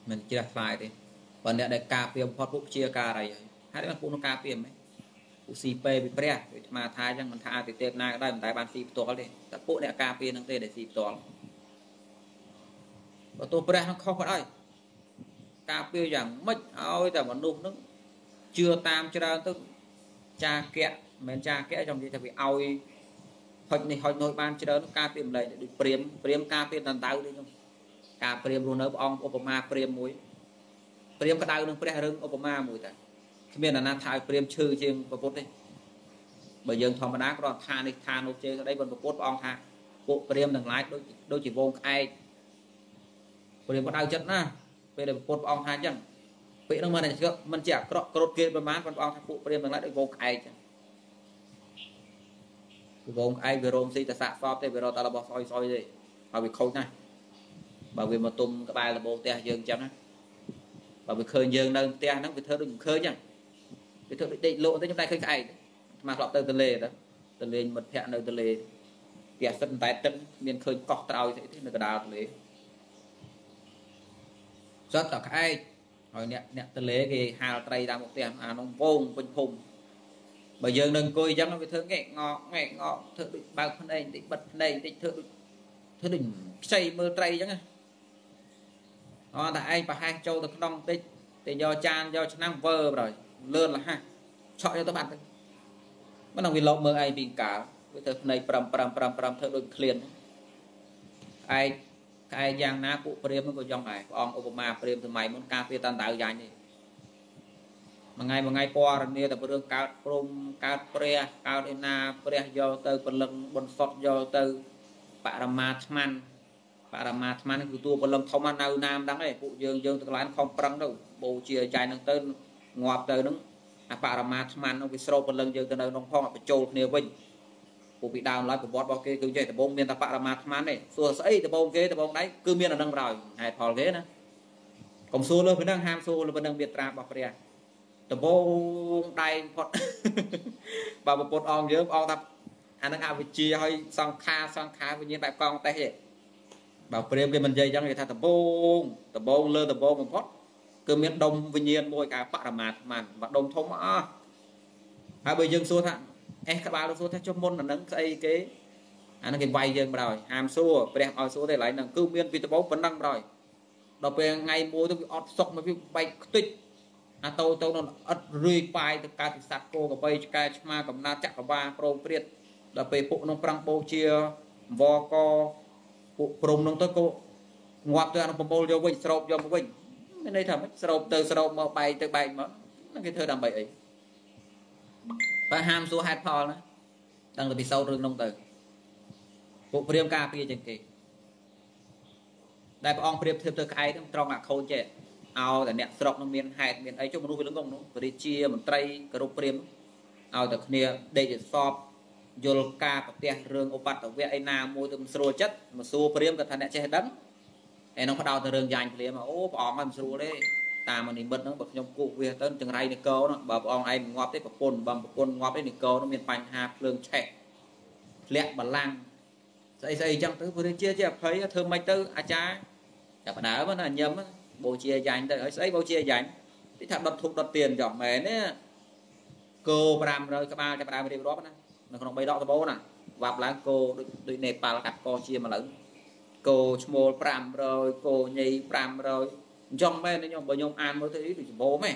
មិនជ្រះថ្លាយទេបើអ្នកដែលការពៀមផុតពួកជាការអីហើយហើយបានពួកនោះការពៀមហ៎ពួកស៊ីពេពីព្រះវាអាត្មាថាអញ្ចឹងមិនថាអតិទេពណាក៏ដោយមិនតែបានស៊ីផ្ទាល់ទេតែពួកអ្នកការពៀនឹងទេដែលស៊ីផ្ទាល់បើទោះព្រះនឹងខុសក៏ដោយការពៀយ៉ាងម៉េចឲ្យតែមនុស្សនឹងជឿតាមច្រើនទៅចាកៈមិនមែនចាកៈចង់និយាយថាវាឲ្យ ហុចនេះហុចនោះបានច្រើនការពារម្លែងដូចព្រាមព្រាមការពារដណ្ដៅនេះខ្ញុំការព្រាមរស់នៅព្រះអង្គឧបមាព្រាមមួយព្រាមក្តៅនឹងព្រះរឹងឧបមាមួយតែគ្មានអាណាថាឲ្យព្រាមឈឺជាងប្រពុតទេបើយើងធម្មតាគ្រាន់ថានេះថានោះជេក្តីប៉ុនប្រពុតព្រះអង្គថាពួកព្រាមទាំងឡាយដូចដូចជាវងក្អែកព្រាមក្តៅចិត្តណាពេលដែលប្រពុតព្រះអង្គថាអញ្ចឹងពាក្យហ្នឹងមិនមិនជាអាក្រក់ក្រត់គេប្រមាណព្រះអង្គថាពួកព្រាមទាំងឡាយដូចវងក្អែកអញ្ចឹង វងឯងវារោមស៊ីតសាក់សពទេវារត់តែរបស់ស្អុយស្អុយទេហើយវាខូចណាស់បើវាមកទុំក្បែរលបោផ្ទះយើងអញ្ចឹងណាបើវាឃើញយើងនៅផ្ទះហ្នឹងវាធ្វើដូចមិនឃើញអញ្ចឹងវាធ្វើដូចដេកលក់ទៅខ្ញុំតែឃើញក្អែកស្មាធ្លាប់ទៅទលេទៅទលេមិត្តភ័ក្ដិនៅទលេផ្ទះសិនតែទឹកមានឃើញកោះត្រោយស្អីទេនៅកណ្ដាលទលេសត្វតែក្អែកហើយអ្នកអ្នកទលេគេហាលត្រីតាមមុខផ្ទះអានោះវងពេញភូមិ បើយើងនឹងអង្គុយអញ្ចឹងវាធ្វើងែកងកងែកងកធ្វើដូចបើកភ្នែកបន្តិចបិទភ្នែកបន្តិចធ្វើដូចធ្វើដូចខ្ចីមើលត្រីអញ្ចឹងណាអត់តែឯងប្រហែសចូលទៅក្នុងបន្តិចតែយកចានយកឆ្នាំវើប្រយលឿនលះឆក់យកទៅបាត់ទៅមិននឹងវាលោកមើលឯងពីកាលវាធ្វើភ្នែក5 5 5 5ធ្វើដូចឃ្លានឯងក្អែកយ៉ាងណាពួកព្រាមក៏យ៉ងដែរព្រះអង្គឧបមាព្រាមសម័យមុនការពារតាន់ដៅយ៉ាងនេះ មួយថ្ងៃមួយថ្ងៃពណ៌នាតែរឿងកើតព្រមកើតព្រះកើតឯណាព្រះយកទៅពលឹងបនសុតយកទៅបរមាថ្មានបរមាថ្មានគឺតួពលឹងធំណាស់នៅណាមដឹងទេពួកយើងយើងទាំងឡាយខំប្រឹងទៅបូជាចៃនឹងទៅងាប់ទៅនឹងអាបរមាថ្មាននោះវាស្រោបពលឹងយើងទៅនៅក្នុងផងបញ្ចូលគ្នាវិញពួកពីដើមឡើយប្រវត្តិរបស់គេគឺចេះដំបងមានតែបរមាថ្មានទេសួរស្អីដំបងគេដំបងដៃគឺមានអានឹងប្រោយហេតុផលគេណាកុំសួរលើពីនឹងហាមសួរលើពីនឹងមេត្រារបស់ព្រះ ដំបងដែងផុតបើប្រពុតអង្គយើងអង្គថាអានឹងអវិជ្ជាឲ្យសង្ខារសង្ខារវិញ្ញាណបែបកងតេះទេបើព្រាមគេមិននិយាយចឹងគេថាដំបងដំបងលើដំបងបំផុតគឺមានដុំវិញ្ញាណមួយការបរមាត្មានបើដុំធំអស់ហើយបើយើងសួរថាអេសក្បាលលោកសួរថាចុះមុនអានឹងស្អីគេអានឹងគេវាយយើងបដ ாய் ហាមសួរព្រះឲ្យសួរទេឡើយហ្នឹងគឺមានពីដំបូងប៉ុណ្ណឹងបដ ாய் ដល់ពេលថ្ងៃមួយទៅវាអត់សុកមកវាបែកខ្ទេច អាតូតូនោះអត់រឿយប៉ាយទៅកើតពិស័តគោកបីឆ្កែឆ្មាកំណាចក្រវាប្រងព្រាតដល់ពេលពួកនោះប្រាំងបូជាវកពួកព្រំនោះទៅក៏ងាប់ទៅអាបំពូលយកវិញស្រោបយកមកវិញមានន័យថាមិនស្រោបទៅស្រោបមកបែកទៅបែកមកហ្នឹងគេធ្វើដើម្បីអីបើហាមសួរហេតុផលណាដឹងតែពិសោធន៍រឿងនោះទៅពួកព្រាមការពារជាងគេដែលព្រះអង្គប្រៀបធៀបទៅក្អែកនឹងត្រង់អាខូនចេះ ឲ្យតែអ្នកស្រុកនឹងមានហេតុមានអីចុះមនុស្សវាល្ងងនោះរាជាមន្ត្រីគោរពព្រាមឲ្យតែគ្នាដេកសពយល់ការប្រទះរឿងឧបតវៈឯណាមួយទៅមិនស្រួលចិត្តមកសួរព្រាមគាត់ថាអ្នកចេះដឹងឯនោះផ្ដោតទៅរឿងយ៉ាញ់ព្រាមអូព្រះអង្គឲ្យមិនស្រួលទេតាមនិមិត្តហ្នឹងបើខ្ញុំគូសវាទៅចង្រៃនិកោនោះបើព្រះអង្គឯងងាប់ទេប្រពន្ធបើប្រពន្ធងាប់ទេនិកោនោះមានបញ្ហាភ្លើងឆេះធ្លាក់បលាំងស្អីស្អីអញ្ចឹងទៅព្រះរាជាជាអភ័យធ្វើម៉េចទៅអាចារ្យចាប់ដើមណាញឹម បូជាយ៉ាញ់ទៅហើយស្អីបូជាយ៉ាញ់ទីថាដុតធុកដុតទៀនចុះមែនទេគោ500ក្បាលចាប់ដើមរៀបរាប់ណានៅក្នុង3ដកដបោណាវាប់ឡើងគោដូចដូចនេប៉ាល់កាត់កជាមួយឡូវគោឈ្មោល500គោញី500អញ្ចឹងមែនខ្ញុំបើខ្ញុំអានមើលទៅដូចសម្បូរមែន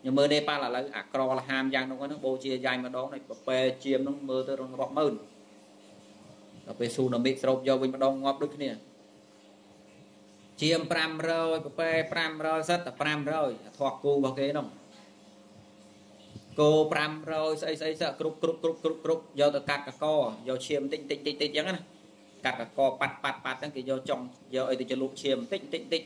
ខ្ញុំមើលនេប៉ាល់ឥឡូវអាក្រលហាមយ៉ាងនោះហ្នឹងបូជាយ៉ាញ់ម្ដងហើយប្រពែជាមហ្នឹងមើលទៅរាប់ម៉ឺនដល់ពេលស៊ូណាមិស្រោបយកវិញម្ដងងាប់ដូចគ្នា ជាម500ប្រពែ500សិតតែ500ធေါ်គូរបស់គេនោះគោ500ស្អីស្អីសគ្រប់គ្រប់គ្រប់គ្រប់គ្រប់យកទៅកាត់កកយកឈាមតិចតិចតិចតិចអញ្ចឹងណាកាត់កកប៉ាត់ប៉ាត់ប៉ាត់ហ្នឹងគេយកចង់យកអីទៅចលុកឈាមតិចតិចតិច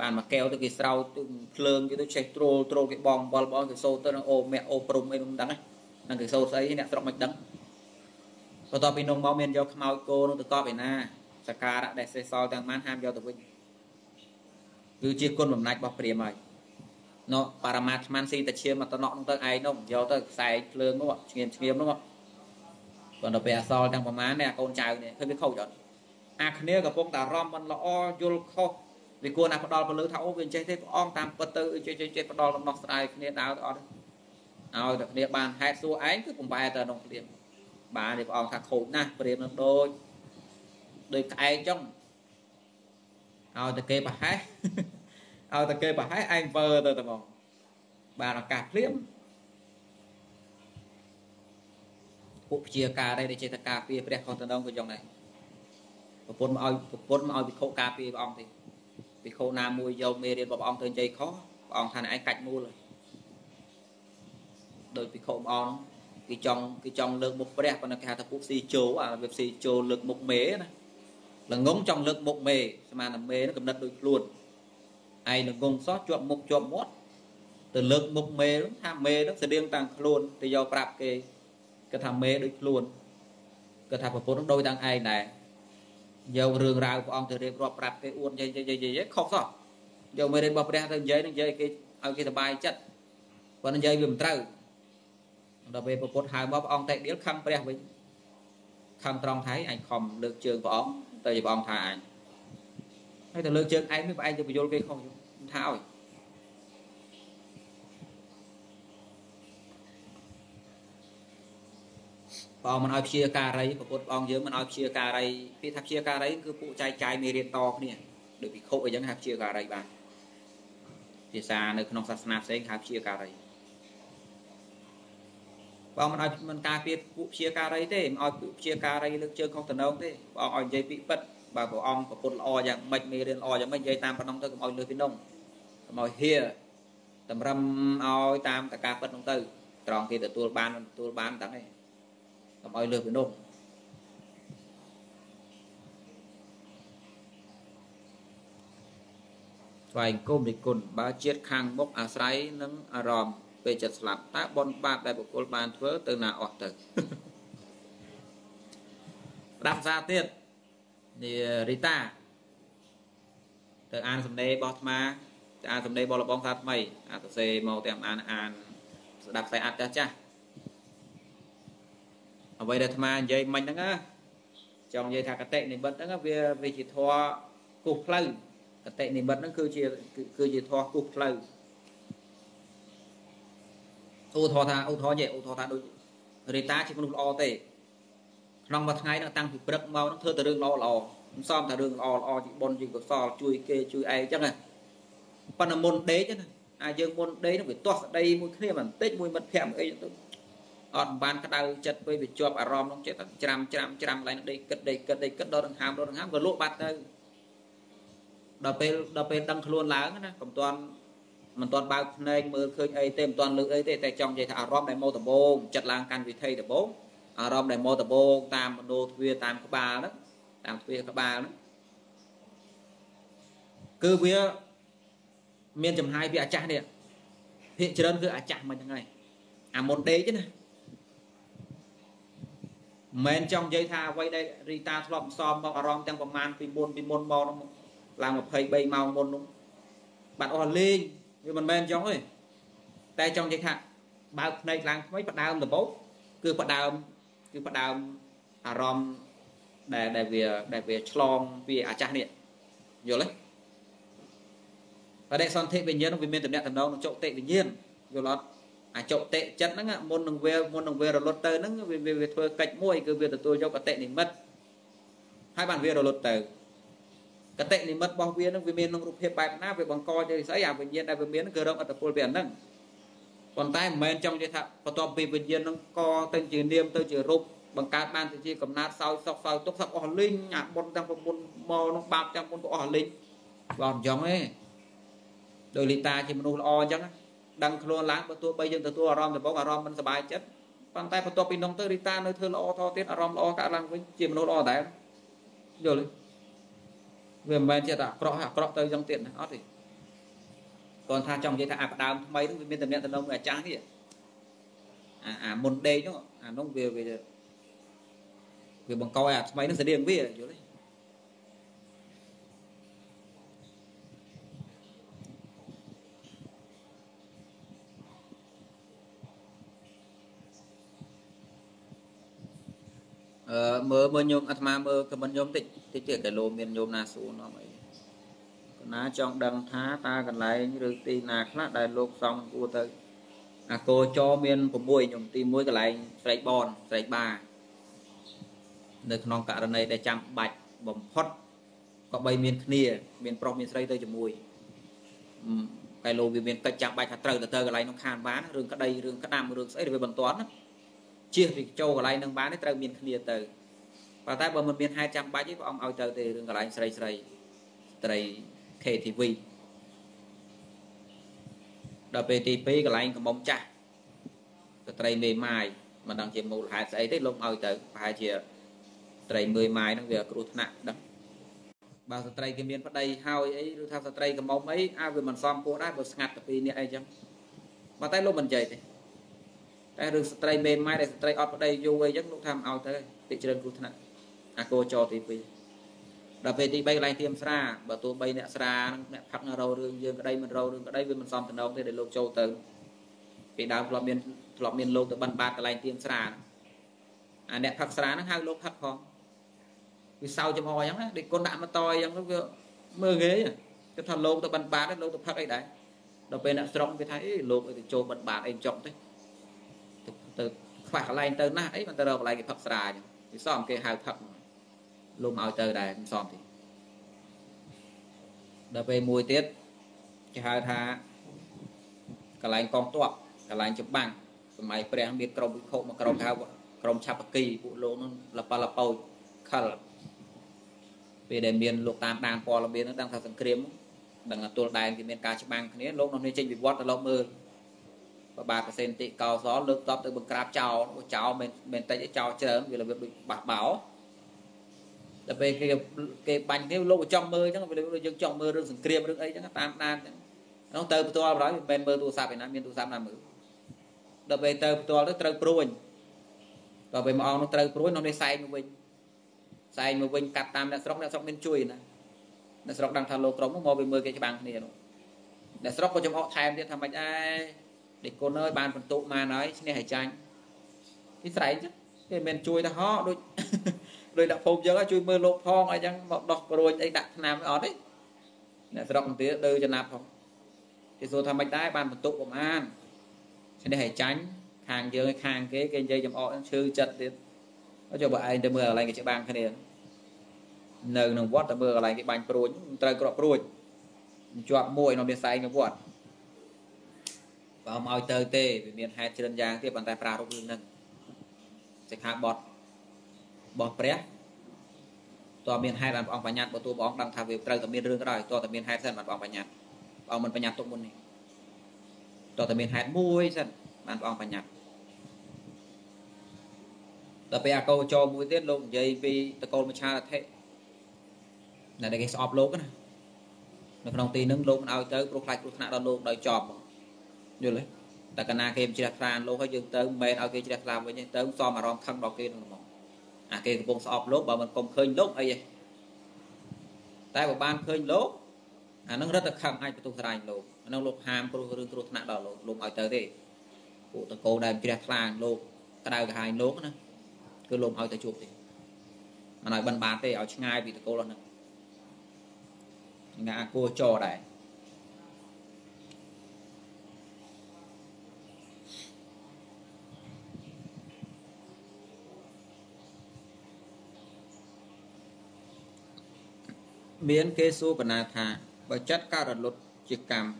បានមួយកែវទៅគេស្រោចទៅភ្លើងគេទៅចេះត្រូលត្រូលគេបងបលបងគេសូត្រទៅនឹងអូមាក់អូព្រំអីនោះមិនដឹងហ្នឹងគេសូត្រស្អីអ្នកស្រុកមិនដឹងបន្ទាប់ពីនំមកមានយកខ្មោចគោនោះទៅកប់ឯណាសការៈដែលសេះសល់ទាំងបានហាមយកទៅវិញ គឺជាគុណបំណាច់របស់ព្រាមហើយនោះបរមាត្មានស៊ីតាឈាមមកតំណក់នោះទៅឯងនោះយកទៅខ្សែភ្លើងនោះឈៀមឈៀមនោះគាត់ទៅពេលអសល់ទាំងប្រមាណនេះអាកូនចៅនេះឃើញវាខូចអត់អាគ្នាកំពុងតែរំមិនល្អយល់ខុសវាគួរណាផ្ដាល់ពលឺថាអូវាចេះទេព្រះអង្គតាមពិតទៅចេះចេះចេះផ្ដាល់ដំណោះស្រាយគ្នាដើរទៅអត់ឲ្យតែគ្នាបានហេតុសួរឯងគឺបំបែទៅក្នុងព្រាមបានព្រះអង្គថាខូចណាស់ព្រាមនឹងដូចដូចក្អែកចឹង ឲ្យតែគេប្រហែសឲ្យតែគេប្រហែសឯងវើទៅតែមកបានឱកាសភ្លាមពួកព្យាការដែរដែលចេះតែការពារព្រះខុសតំណងក៏យ៉ាងដែរប្រពន្ធមកឲ្យប្រពន្ធមកឲ្យវិខុការពារព្រះអង្គទេវិខុណាមួយយកមេរៀនរបស់ព្រះអង្គទៅជ័យខុសព្រះអង្គថាឯងកាច់មូលដោយវិខុព្រះអង្គគេចង់គេចង់លើកមុខព្រះប៉ុន្តែគេហៅថាពួកស៊ីជោអាវាស៊ីជោលើកមុខមេណា ល្ងងចង់លើកមុខមេស្មានតែមេនឹងកំណត់ដោយខ្លួនឯងល្ងងសោះជាប់មុខជាប់មាត់ទៅលើកមុខមេថាមេនឹងស្តៀងតាំងខ្លួនទៅយកប្រាប់គេគាត់ថាមេដូចខ្លួនគាត់ថាប្រពន្ធនឹងដូចតាំងឯងដែរយករឿងរ៉ាវព្រះអង្គទៅរៀបរាប់ប្រាប់គេអួតយាយយាយយាយខុសសោះយកមេរៀនរបស់ព្រះទៅនិយាយនឹងនិយាយគេឲ្យគេសុបាយចិត្តប៉ុន្តែនិយាយវាមិនត្រូវដល់ពេលប្រពន្ធហៅមកព្រះអង្គតែដៀលខឹងព្រះវិញខឹងត្រង់ថៃអញខំលើកជើងព្រះអង្គ ទៅជាព្រះអង្គថាអញហើយទៅលើកជើងឯងនេះបើឯងទៅបញ្យល់គេខុសថាឲ្យព្រះអង្គមិនឲ្យព្យាការីប្រពុតព្រះអង្គយើងមិនឲ្យព្យាការីពាក្យថាព្យាការីគឺពួកចែកចាយមេរៀនតគ្នាដូចពិខុអីចឹងហៅព្យាការីបានភាសានៅក្នុងសាសនាផ្សេងហៅព្យាការី ព្រះអង្គមិនឲ្យមិនការពារពួកព្យាការីទេមិនឲ្យពួកព្យាការីលើកជើងខុសតំណងទេព្រះអង្គឲ្យនិយាយពីពិតបើព្រះអង្គប្រពុតល្អយ៉ាងម៉េចមេរៀនល្អយ៉ាងម៉េចនិយាយតាមប៉ុណ្ណឹងទៅកុំឲ្យលើពីនោះកុំឲ្យហៀតម្រឹមឲ្យតាមតការពិតនោះទៅត្រង់គេទទួលបានទទួលបានតាំងឯងកុំឲ្យលើពីនោះស្វែងគុំរិគុណបើជាតិខាងមុខអាស្រ័យនឹងអារម្មណ៍ ពេលចិត្តស្លាប់តើបនបាបដែលបុគ្គលបានធ្វើទៅណាអស់ទៅស្ដាប់សារទៀតនេះរីតាទៅអានសំណេររបស់អាត្មាទៅអានសំណេររបស់លបងសាថ្មីអាសរសេរមកទាំងអានអានស្ដាប់ខ្សែអត្តចាស់ចាស់អ្វីដែលអាត្មានិយាយមិញហ្នឹងណាចង់និយាយថាកតិនិមិត្តហ្នឹងវាវាជាធម៌គោះផ្លូវកតិនិមិត្តហ្នឹងគឺជាគឺជាធម៌គោះផ្លូវ ឧទាហរណ៍ថាឧទាហរណ៍និយាយឧទាហរណ៍ថាដូចរីតាជាមនុស្សល្អទេក្នុងមួយថ្ងៃនឹងតាំងពីព្រឹកមកនឹងធ្វើតែរឿងល្អល្អមិនសមតែរឿងល្អល្អជាបុណ្យជាកុសលជួយគេជួយឯងអញ្ចឹងណាប៉ុន្តែមុនដេកណាអាយើងមុនដេកនឹងវាទាស់ស្ដីមួយគ្នាបន្តិចមួយមិត្តភក្តិអីទៅអត់បានក្តៅចិត្តពេកវាជាប់អារម្មណ៍ក្នុងចិត្តច្រាំច្រាំច្រាំឡើងដេកគិតដេកគិតដេកគិតដល់ដង្ហើមដល់ដង្ហើមក៏លក់បាត់ទៅដល់ពេលដល់ពេលដឹងខ្លួនឡើងណាកុំទាន់ មិនទាន់បើកភ្នែកមើលឃើញអីទេមិនទាន់លើកអីទេតែចង់និយាយថាអារម្មណ៍ដែលមកដំបូងចិត្តឡើងកាន់វិធីដំបូងអារម្មណ៍ដែលមកដំបូងតាមមโนទ្វាតាមក្បាលហ្នឹងតាមទ្វាក្បាលហ្នឹងគឺវាមានចំហាយពីអាចាស់នេះភាកច្រើនគឺអាចាស់មិនហ្នឹងហើយអាមុនដេកណាមិនចង់និយាយថាអ្វីដែលរីតាធ្លាប់សំមកអារម្មណ៍ទាំងប្រមាណពីមុនពីមុនមកឡើង23ម៉ោងមុននោះបាត់អស់លេង វាមិនមែនអញ្ចឹងទេតែចង់និយាយថាបើកភ្នែកឡើងថ្មីផ្ដើមដំបូងគឺផ្ដើមគឺផ្ដើមអារម្មណ៍ដែលដែលវាដែលវាឆ្លងពីអាចាស់នេះយល់ទេបដិសន្ធិវិញ្ញាណវាមានតំណែងតំណងនឹងចុតិវិញ្ញាណយល់អត់អាចុតិចិត្តហ្នឹងមុននឹងវាមុននឹងវារលត់ទៅហ្នឹងវាវាធ្វើកិច្ចមួយគឺវាទទួលយកអតិនិមិត្តហើយបានវារលត់ទៅ កតិនិមិត្តរបស់វានឹងវាមានក្នុងរូបភាពបែបណាវាបង្កជាស្អីអាវិញ្ញាណដែលវាមានគឺរកអត្តពលវាអាហ្នឹងប៉ុន្តែមិនមែនចង់និយាយថាបន្ទាប់ពីវិញ្ញាណនឹងកទៅជានាមទៅជារូបបង្កើតបានទៅជាកំណត់សោយសុកសោយទុកសឹកអស់លីងអាបុនទាំង9មកនោះបាបទាំង9ក៏អស់លីងបើអត់អញ្ចឹងទេដោយលីតាជាមនុស្សល្អអញ្ចឹងដឹងខ្លួនឡើងបើទោះបីយើងទទួលអារម្មណ៍ដំបូងអារម្មណ៍មិនសប្បាយចិត្តប៉ុន្តែបន្ទាប់ពីនោះទៅរីតានៅធ្វើល្អថទៀតអារម្មណ៍ល្អកើតឡើងវិញជាមនុស្សល្អដែរយល់ទេ វាមិនមែនជាតែអាក្រក់អាក្រក់ទៅយ៉ាងទៀតណាអត់ទេគាត់ថាចង់និយាយថាអាផ្ដើមថ្មីហ្នឹងវាមានតំណែងតំណងមួយអាចារ្យនេះអាអាមុនដេកហ្នឹងអានោះវាវាវាបង្កឲ្យអាថ្មីហ្នឹងស្តៀងវាយល់ទេ អឺមើលមើលញោមអាត្មាមើលខមមិនញោមតិចតិចទៀតដែលលោមានញោមណាសួរនាំអីកណាចង់ដឹងថាតើកន្លែងឬទីណាខ្លះដែលលោកសង្ឃគួរទៅអាគោចមាន6ញោមទី1កន្លែងស្រែកបនស្រែកបានៅក្នុងករណីដែលចាំបាច់បំផុតក៏បីមានគ្នាមានប្រុសមានស្រីទៅជាមួយកែលោវាមានកិច្ចចាំបាច់ថាត្រូវទៅទៅកន្លែងនោះខានបានរឿងក្តីរឿងក្តាមរឿងស្អីវាបន្ទាន់ណា ជៀសពីចូលកន្លែងនឹងបានទេត្រូវមានគ្នាទៅប៉ុន្តែបើមិនមានហេតុចាំបាច់ទេព្រះអង្គឲ្យទៅទេរឿងកន្លែងស្រីស្រីស្រី KTV ដល់ពេលទី2កន្លែងកំមុំចាស់ស្ត្រីមេម៉ាយមិនដឹងជាមូលហេតុស្អីទេលោកឲ្យទៅប្រហែលជាស្ត្រីមេម៉ាយហ្នឹងវាគ្រោះថ្នាក់ដឹងបើស្ត្រីគេមានប្តីហើយអីឬថាស្ត្រីកំមុំអីអាវាមិនសមពោះដែរបើស្ងាត់ទៅពីនេះអីចឹងបើតែលោកមិននិយាយទេ តែរឿងស្ត្រីមេម៉ាយដែលស្ត្រីអត់ប្តីយូរអីចឹងលោកថាមិនឲ្យទៅពីច្រើនគ្រោះថ្នាក់អាគោចទី2ដល់ពេលទី3កន្លែងទៀមស្រាបើទោះបីអ្នកស្រានឹងអ្នកផឹករោរឿងយើងក្តីមិនរោរឿងក្តីវាមិនសមតំណងទេដែលលោកចូលទៅពីដើមធ្លាប់មានធ្លាប់មានលោកទៅបិណ្ឌបាតកន្លែងទៀមស្រាអាអ្នកផឹកស្រាហ្នឹងហៅលោកផឹកផងវាសៅចំហអញ្ចឹងណាដូចគុណដាក់មកតអញ្ចឹងវាមើលងាយគេថាលោកទៅបិណ្ឌបាតលោកទៅផឹកអីដែរដល់ពេលអ្នកស្រុកគេថាអីលោកទៅចូលបិណ្ឌបាតអីចុកទេ ទៅខ្វះកន្លែងទៅណាស់អីមិនទៅរកកន្លែងគេផឹកស្រាអញ្ចឹងវាសមគេហៅផឹកលោកឲ្យទៅដែរមិនសមទេដល់ពេលមួយទៀតគេហៅថាកន្លែងកងទ័ពកន្លែងច្បាំងសម័យព្រះមានក្រុមវិខោមកក្រុមហៅក្រុមឆាប់គីពួកលោកនោះលប៉លប៉ោចខលពេលដែលមានលោកតាមដានព័ត៌មាននឹងដឹងថាសង្គ្រាមដឹងថាទល់ដែនគេមានការច្បាំងគ្នាលោកនោះនេះចេញវិវត្តទៅលោកមើល បបាទប្រសិទ្ធិកោសលលើកតបទៅបង្ក្រាបចោលចោលមិនមិនតិចចោលច្រើនវារបៀបដូចបះបោដល់ពេលគេគេបាញ់គ្នាលោកចង់មើលអញ្ចឹងវាយើងចង់មើលរឿងសង្គ្រាមរឿងអីអញ្ចឹងតាមដានអញ្ចឹងនោះទៅផ្ទាល់បណ្ដោយមិនមែនមើលទូរស័ព្ទឯណាមានទូរស័ព្ទណាមើលដល់ពេលទៅផ្ទាល់ទៅត្រូវព្រួញដល់ពេលមកអង្គនោះត្រូវព្រួញនោះនេះសែងមកវិញសែងមកវិញកាត់តាមអ្នកស្រុកអ្នកស្រុកមានជួយណាអ្នកស្រុកដឹងថាលោកក្រុមនោះមកវាមើលគេច្បាំងគ្នានោះអ្នកស្រុកក៏ចំអកថែមទៀតថាមិនដែរ ដេកគុណអើយបានបន្ទុកបានហើយឈ្នះឲ្យចាញ់ពីស្រែកចឹងគេមិនជួយទៅហោដូចដោយដាក់ភូមិយើងជួយមើលលោកផងអីចឹងមកដោះព្រួយអីដាក់ឆ្នាំអត់ទេអ្នកស្រុកទៅដើរចំណាប់ផងគេសួរថាមិនដែរបានបន្ទុកប្រហែលឈ្នះឲ្យចាញ់ខខាងយើងខាងគេគេនិយាយចំអកឈឺចិត្តទៀតចុះបើឯងទៅមើលកន្លែងគេច្បាំងគ្នានៅក្នុងវត្តទៅមើលកន្លែងគេបាញ់ព្រួចត្រូវក្របព្រួចជាប់មួយនៅមានផ្សែងនៅវត្ត បើមកឲ្យទៅទេវាមានហេតុច្រើនយ៉ាងទៀតប៉ុន្តែប្រារព្ធរឿងហ្នឹងសិក្ខាបទរបស់ព្រះតើមានហេតុបានព្រះអង្គបញ្ញត្តិបើតួព្រះអង្គដឹងថាវាត្រូវតែមានរឿងក៏ដោយតើតែមានហេតុសិនបានព្រះអង្គបញ្ញត្តិព្រះអង្គមិនបញ្ញត្តិទុកមុននេះតើតែមានហេតុមួយសិនបានព្រះអង្គបញ្ញត្តិដល់ពេលអាកោចោមួយទៀតលោកនិយាយពីតកូលមច្ឆារថិដែលគេស្អប់លោកណានៅក្នុងទីហ្នឹងលោកមិនឲ្យទៅព្រោះខ្លាចគ្រោះថ្នាក់ដល់លោកដោយចប់ យល់ទេតែកាលណាគេជ្រះថ្លាលោកហើយយើងទៅមិនមែនឲ្យគេជ្រះថ្លាវិញទេទៅសមអារម្មណ៍ខឹងដល់គេនឹងហ្មងអាគេកំពុងស្អប់លោកបើមិនកុំឃើញលោកអីទេតែបើបានឃើញលោកអានឹងរត់តែខឹងអាចបន្ទុះស្រាញលោកអានឹងលោកហាមព្រោះរឿងគ្រោះថ្នាក់ដល់លោកលោកឲ្យទៅទេពួកតកោដែលជ្រះថ្លាលោកក្តៅក្រហាយលោកណាគឺលោកឲ្យទៅជួបទេមិនឲ្យបិណ្ឌបាតទេឲ្យឆ្ងាយពីតកូលហ្នឹងងាគួរចដែរ មានគេសួរកណាថាបើចិត្តកើតរលត់ជាកម្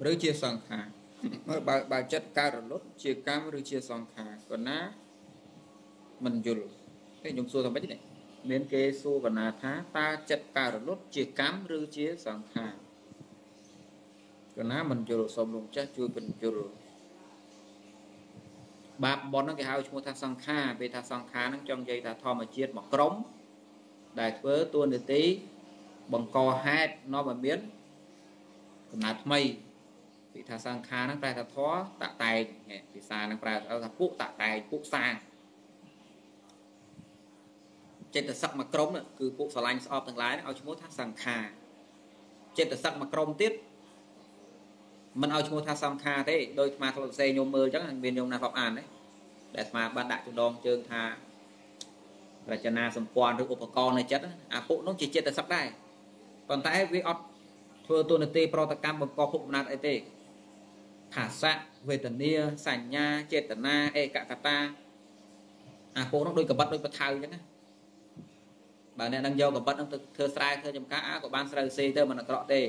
មឬជាសង្ខារបើបើចិត្តកើតរលត់ជាកម្មឬជាសង្ខារកណាមិនយល់ទេខ្ញុំសួរថាម៉េចនេះមានគេសួរកណាថាតើចិត្តកើតរលត់ជាកម្មឬជាសង្ខារកណាមិនយល់សូមលោកចាស់ជួយបញ្យល់បាបបនហ្នឹងគេហៅឈ្មោះថាសង្ខារពេលថាសង្ខារហ្នឹងចង់និយាយថាធម្មជាតិមកក្រុម ដែលធ្វើតួនាទីបង្កហេតុនាំឲ្យមានកំណើតថ្មីពីថាសង្ខារហ្នឹងប្រែថាធរតតែងភាសាហ្នឹងប្រែថាពួកតតែងពួកសាចិត្តសឹកមួយក្រុមគឺពួកស្រឡាញ់ស្អប់ទាំងឡាយឲ្យឈ្មោះថាសង្ខារចិត្តសឹកមួយក្រុមទៀតមិនឲ្យឈ្មោះថាសង្ខារទេដោយអាធ្លាប់សេញោមមើលអញ្ចឹងមានញោមណាធ្លាប់អានទេដែលអាត្មាបានដាក់ចដងជើងថា រចនាសម្ព័ន្ធឬឧបករណ៍នៅចិត្តអាពួកនោះជាចិត្តសឹកដែរប៉ុន្តែវាអត់ធ្វើទូនាទីប្រតកម្មបង្កភពកំណត់អីទេភាសាវេទនាសញ្ញាចេតនាឯកកតាអាពួកនោះដូចកបិតដូចបថៅអញ្ចឹងណាបើអ្នកនឹងយកកបិតនឹងទៅធ្វើស្រែធ្វើចំការអាក៏បានស្រូវសេទៅមិនអាក្រក់ទេ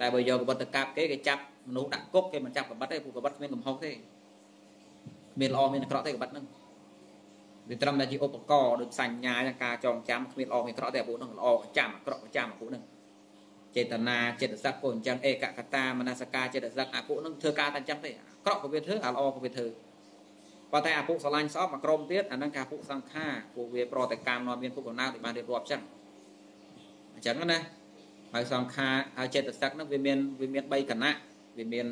តែបើយកកបិតទៅកាប់គេគេចាប់មនុស្សដាក់គុកគេមិនចាប់កបិតទេព្រោះកបិតគ្មានកំហុសទេគ្មានល្អមានអាក្រក់ទេកបិតហ្នឹង វាត្រឹមតែជាឧបករណ៍ដូចសញ្ញាយ៉ាងការចងចាំគ្មានល្អមានអាក្រក់ទេពួកហ្នឹងល្អចាំអាក្រក់ចាំពួកហ្នឹងចេតនាចិត្តសឹកក៏អញ្ចឹងឯកកតាមនសកាចិត្តសឹកអាពួកហ្នឹងធ្វើការតែអញ្ចឹងទេអាក្រក់ក៏វាធ្វើអាល្អក៏វាធ្វើប៉ុន្តែអាពុកស្រឡាញ់ស្អប់មួយក្រុមទៀតអានឹងការពុកសង្ខារពួកវាប្រតិកម្មនាំមានពុកកំណើដូចបានរៀបរាប់ចឹងអញ្ចឹងណាហើយសង្ខារហើយចិត្តសឹកហ្នឹងវាមានវាមាន3គណៈវាមាន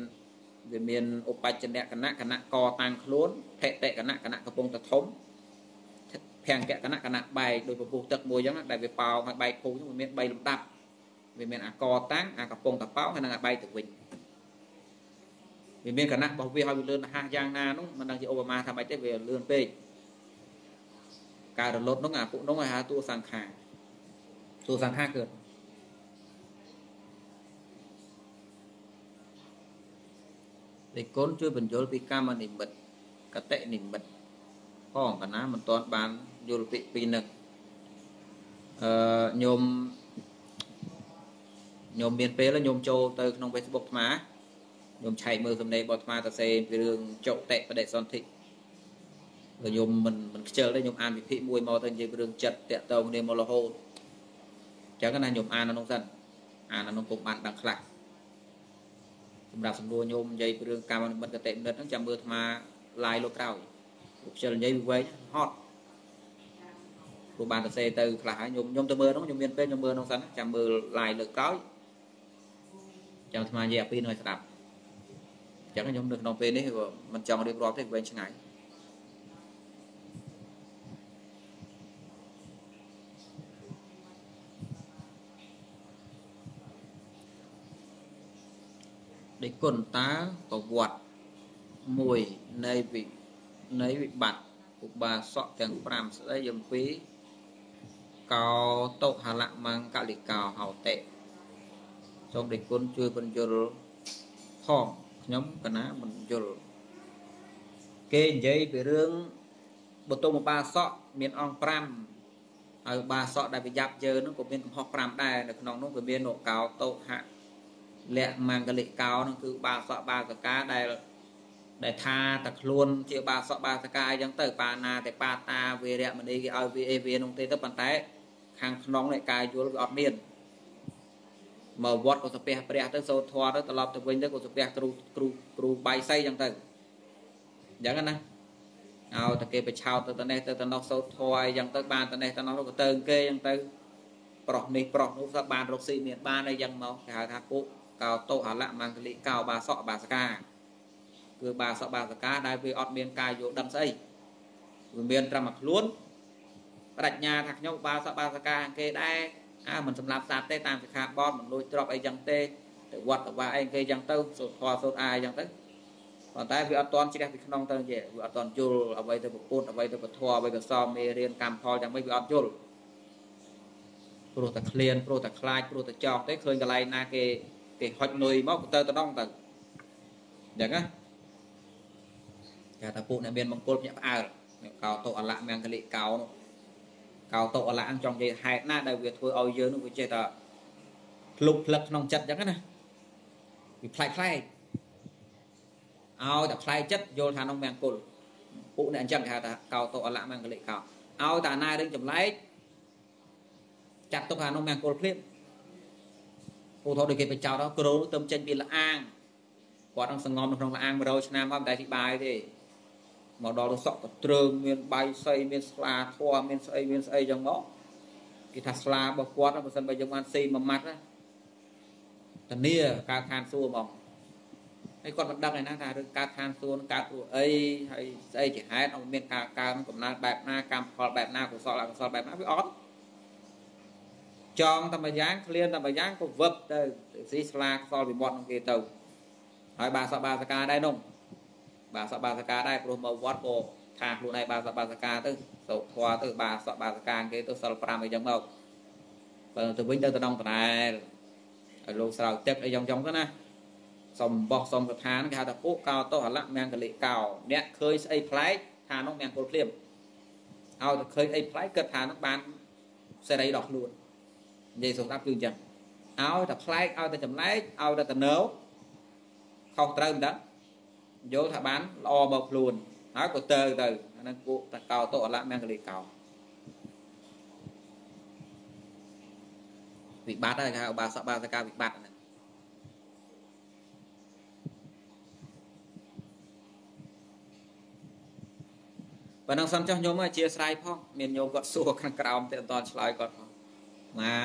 វាមានឧបច្ចនៈគណៈគណៈកតាំងខ្លួនភតិគណៈគណៈកំពុងតធំ ភង្គគណៈគណៈបែកដោយពពុះទឹកមួយចឹងដែលវាប៉ោងហើយបែកពុះហ្នឹងវាមាន3លំដាប់វាមានអាកតាំងអាកំពុងតប៉ោងហើយនឹងអាបែកទៅវិញវាមានគណៈរបស់វាឲ្យវាលឿនហាស់យ៉ាងណានោះមិនដឹងជាឧបមាថាម៉េចទេវាលឿនពេកការរលត់នោះអាពួកនោះឲ្យហៅតួសង្ខារតួសង្ខារកើតលេគុណជួយបញ្យល់ពីកម្មនិមិត្តកតិនិមិត្តផងកណាមិនទាន់បាន យល់ពីពីនឹងអឺញោមញោមមានពេលញោមចូលទៅក្នុង Facebook ថ្មខ្ញុំឆែកមើលសំណេររបស់អាត្មាតសេពីរឿងចុតិបដិសន្ធិខ្ញុំមិនមិនខ្ជិលទេខ្ញុំអានវិភាគមួយមកទៅនិយាយពីរឿងចិត្តតកតងគ្នាមករហូតអញ្ចឹងណាខ្ញុំអាននៅនោះសិនអាននៅនោះពុំបានដឹងខ្លះសម្រាប់សំណួរខ្ញុំនិយាយពីរឿងកម្មនិមិត្តកតិនិមិត្តហ្នឹងចាំមើលអាត្មាឡាយលោកក្រោយពួកខ្ជិលនិយាយវាវែងហត់ ព្រោះបានទៅសេទៅខ្លះហើយខ្ញុំខ្ញុំទៅមើលនោះខ្ញុំមានពេលខ្ញុំមើលនោះសិនចាំមើលឡាយលើកក្រោយចាំអាត្មានិយាយអាពីនោះឲ្យស្ដាប់ចឹងខ្ញុំនៅក្នុងពេលនេះមិនចង់រៀបរាប់ទេវែងឆ្ងាយដូចគុណតើប្រវត្តិមួយនៃវិនៃវិបត្តិឧបាសកទាំង5ស្ដីអំពី កោតុហលមង្កលិកោហោតិសូមដូចគុណជួយបញ្យល់ផងខ្ញុំកណាមិនយល់គេនិយាយពីរឿងបតុមបាសកមានអង្គ5ហើយបាសកដែលប្រយ័ត្នយើងនោះក៏មានកំហុស5ដែរនៅក្នុងនោះក៏មាននកោតោហៈលក្ខមង្គ લિ កោនោះគឺបាសកបាសកាដែលដែលថាតែខ្លួនជាបាសកបាសកាអញ្ចឹងទៅបាណាតែបាតាវេរៈមនីគេឲ្យវាអេវានោះទេទៅប៉ុន្តែ ខាងក្នុងនៃកាយយល់វាអត់មានមកវត្តក៏ស្ពះព្រះទៅសូត្រធម៌ទៅត្រឡប់ទៅវិញទៅក៏ស្ពះគ្រូគ្រូគ្រូបាយស័យអញ្ចឹងទៅអញ្ចឹងណាឲ្យតែគេបឆោតទៅតនេះទៅតនោះសូត្រធម៌អីយ៉ាងទៅបានតនេះតនោះក៏ទៅគេអញ្ចឹងទៅប្រុសនេះប្រុសនោះសត្វបានរកស៊ីមានបានអីយ៉ាងមកគេហៅថាពួកកោតោអលមង្គលិកោបាសកបាសកាគឺបាសកបាសកាដែលវាអត់មានការយល់ដឹងស្អីវាមានត្រឹមតែខ្លួន ប្រាជ្ញាថាខ្ញុំបាសកបាសកាគេដែរអើមិនសម្លាប់សត្វទេតាមសិក្ខាបទមិនលួចទ្រព្យអីចឹងទេទៅវត្តទៅវាអីគេចឹងទៅសូត្រធម៌សូត្រអាយចឹងទៅប៉ុន្តែវាអត់តន់ជ្រះពីក្នុងទៅជាវាអត់តន់យល់អ្វីទៅពុទ្ធអ្វីទៅពធអ្វីទៅសមមេរៀនកម្មផលយ៉ាងម៉េចវាអត់យល់ព្រោះតែឃ្លានព្រោះតែខ្លាចព្រោះតែចោកទេឃើញកន្លែងណាគេគេហុចនុយមកទៅទៅដងទៅអញ្ចឹងណាគេថាពួកអ្នកមានមង្គលភ្ញាក់ផ្អើលកោតោអលៈមង្គលិកោនោះ កោតោអលៈចង់និយាយហេតុណាដែលវាធ្វើឲ្យយើងនោះវាចេះតែភ្លុកផ្លឹកក្នុងចិត្តអញ្ចឹងណាវាផ្លែកផ្លែកឲ្យតែផ្លែចិត្តយល់ថានោះមង្គលពួកអ្នកអញ្ចឹងគេហៅថាកោតោអលៈមង្គលិកោឲ្យតែណារឿងចម្លែកចាត់ទុកថានោះមង្គលភ្លាមឧទាហរណ៍ដូចគេបញ្ចោតដល់គ្រូទៅចេញពីលអាងគាត់នឹងសងំនៅក្នុងលអាង100ឆ្នាំមកមិនដែលអធិប្បាយទេ មកដល់ទៅសក់កត្រើងមានបាយសីមានស្លាធွာមានស្អីមានស្អីចឹងមកគេថាស្លារបស់គាត់បើសិនបើយើងបានស៊ីមួយម៉ាត់ណាធានាកើតខានសួរហ្មងហើយគាត់មិនដឹងឯណាថារឿងកើតខានសួរកើតព្រោះអីហើយស្អីជាហេតុអត់មានការកើកំណើតបែបណាកម្មផលបែបណាកុសលអកុសលបែបណាវាអត់ចងតែមួយយ៉ាងឃ្លានតែមួយយ៉ាងក៏វឹបទៅស៊ីស្លាខ្សលវិមត់នឹងគេទៅហើយបាសបាសកាដែរនោះ បាទសបាសកាដែរព្រោះមកវត្តក៏ថាខ្លួនឯងបាទសបាសកាទៅសោកធွာទៅបាទសបាសកាគេទៅសិល5អីចឹងមកបើទៅវិញទៅតំណងដដែលឲ្យលោកស្រោចទឹកអីចឹងចឹងទៅណាសំបោះសំកថាគេហៅថាពួកកោតោអលៈមង្គលិកោអ្នកឃើញស្អីប្លែកថានោះមង្គលភ្លាមឲ្យតែឃើញអីប្លែកគិតថានោះបានសេរីដល់ខ្លួននិយាយសម្រាប់គឺអញ្ចឹងឲ្យតែប្លែកឲ្យតែចម្លែកឲ្យតែតណោខុសត្រូវមិនដឹង យល់ថាបានល្អមកខ្លួនហើយក៏ទៅទៅអាហ្នឹងពួកតកោតអលៈមង្គលិកោវិបត្តិហើយគេហៅបាសបាសកាវិបត្តិហ្នឹងបើនឹងសំចោះញោមអធិស្ឋានផងមានញោមគាត់សួរខាងក្រោមតែអត់តឆ្លើយគាត់ផងណា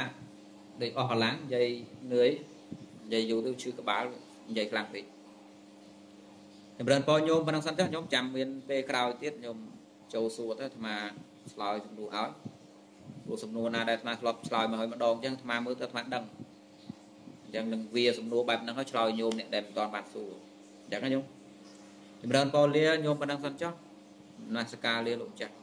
ដេកអស់កម្លាំងនិយាយនឿយនិយាយយូរទៅឈឺក្បាលនិយាយខ្លាំងពេក ចម្រើនពរញោមប៉ុណ្ណឹងសិនចុះញោមចាំមានពេលក្រោយទៀតញោមចូលសួរទៅអាត្មាឆ្លើយសំណួរឲ្យព្រោះសំណួរណាដែលអាត្មាធ្លាប់ឆ្លើយមកហើយម្ដងអញ្ចឹងអាត្មាមើលទៅអាត្មាដឹងអញ្ចឹងនឹងវាសំណួរបែបហ្នឹងហើយឆ្លើយញោមអ្នកដែលមិនទាន់បានសួរអញ្ចឹងណាញោមចម្រើនពរលាញោមប៉ុណ្ណឹងសិនចុះនមស្ការលាលោកចាស់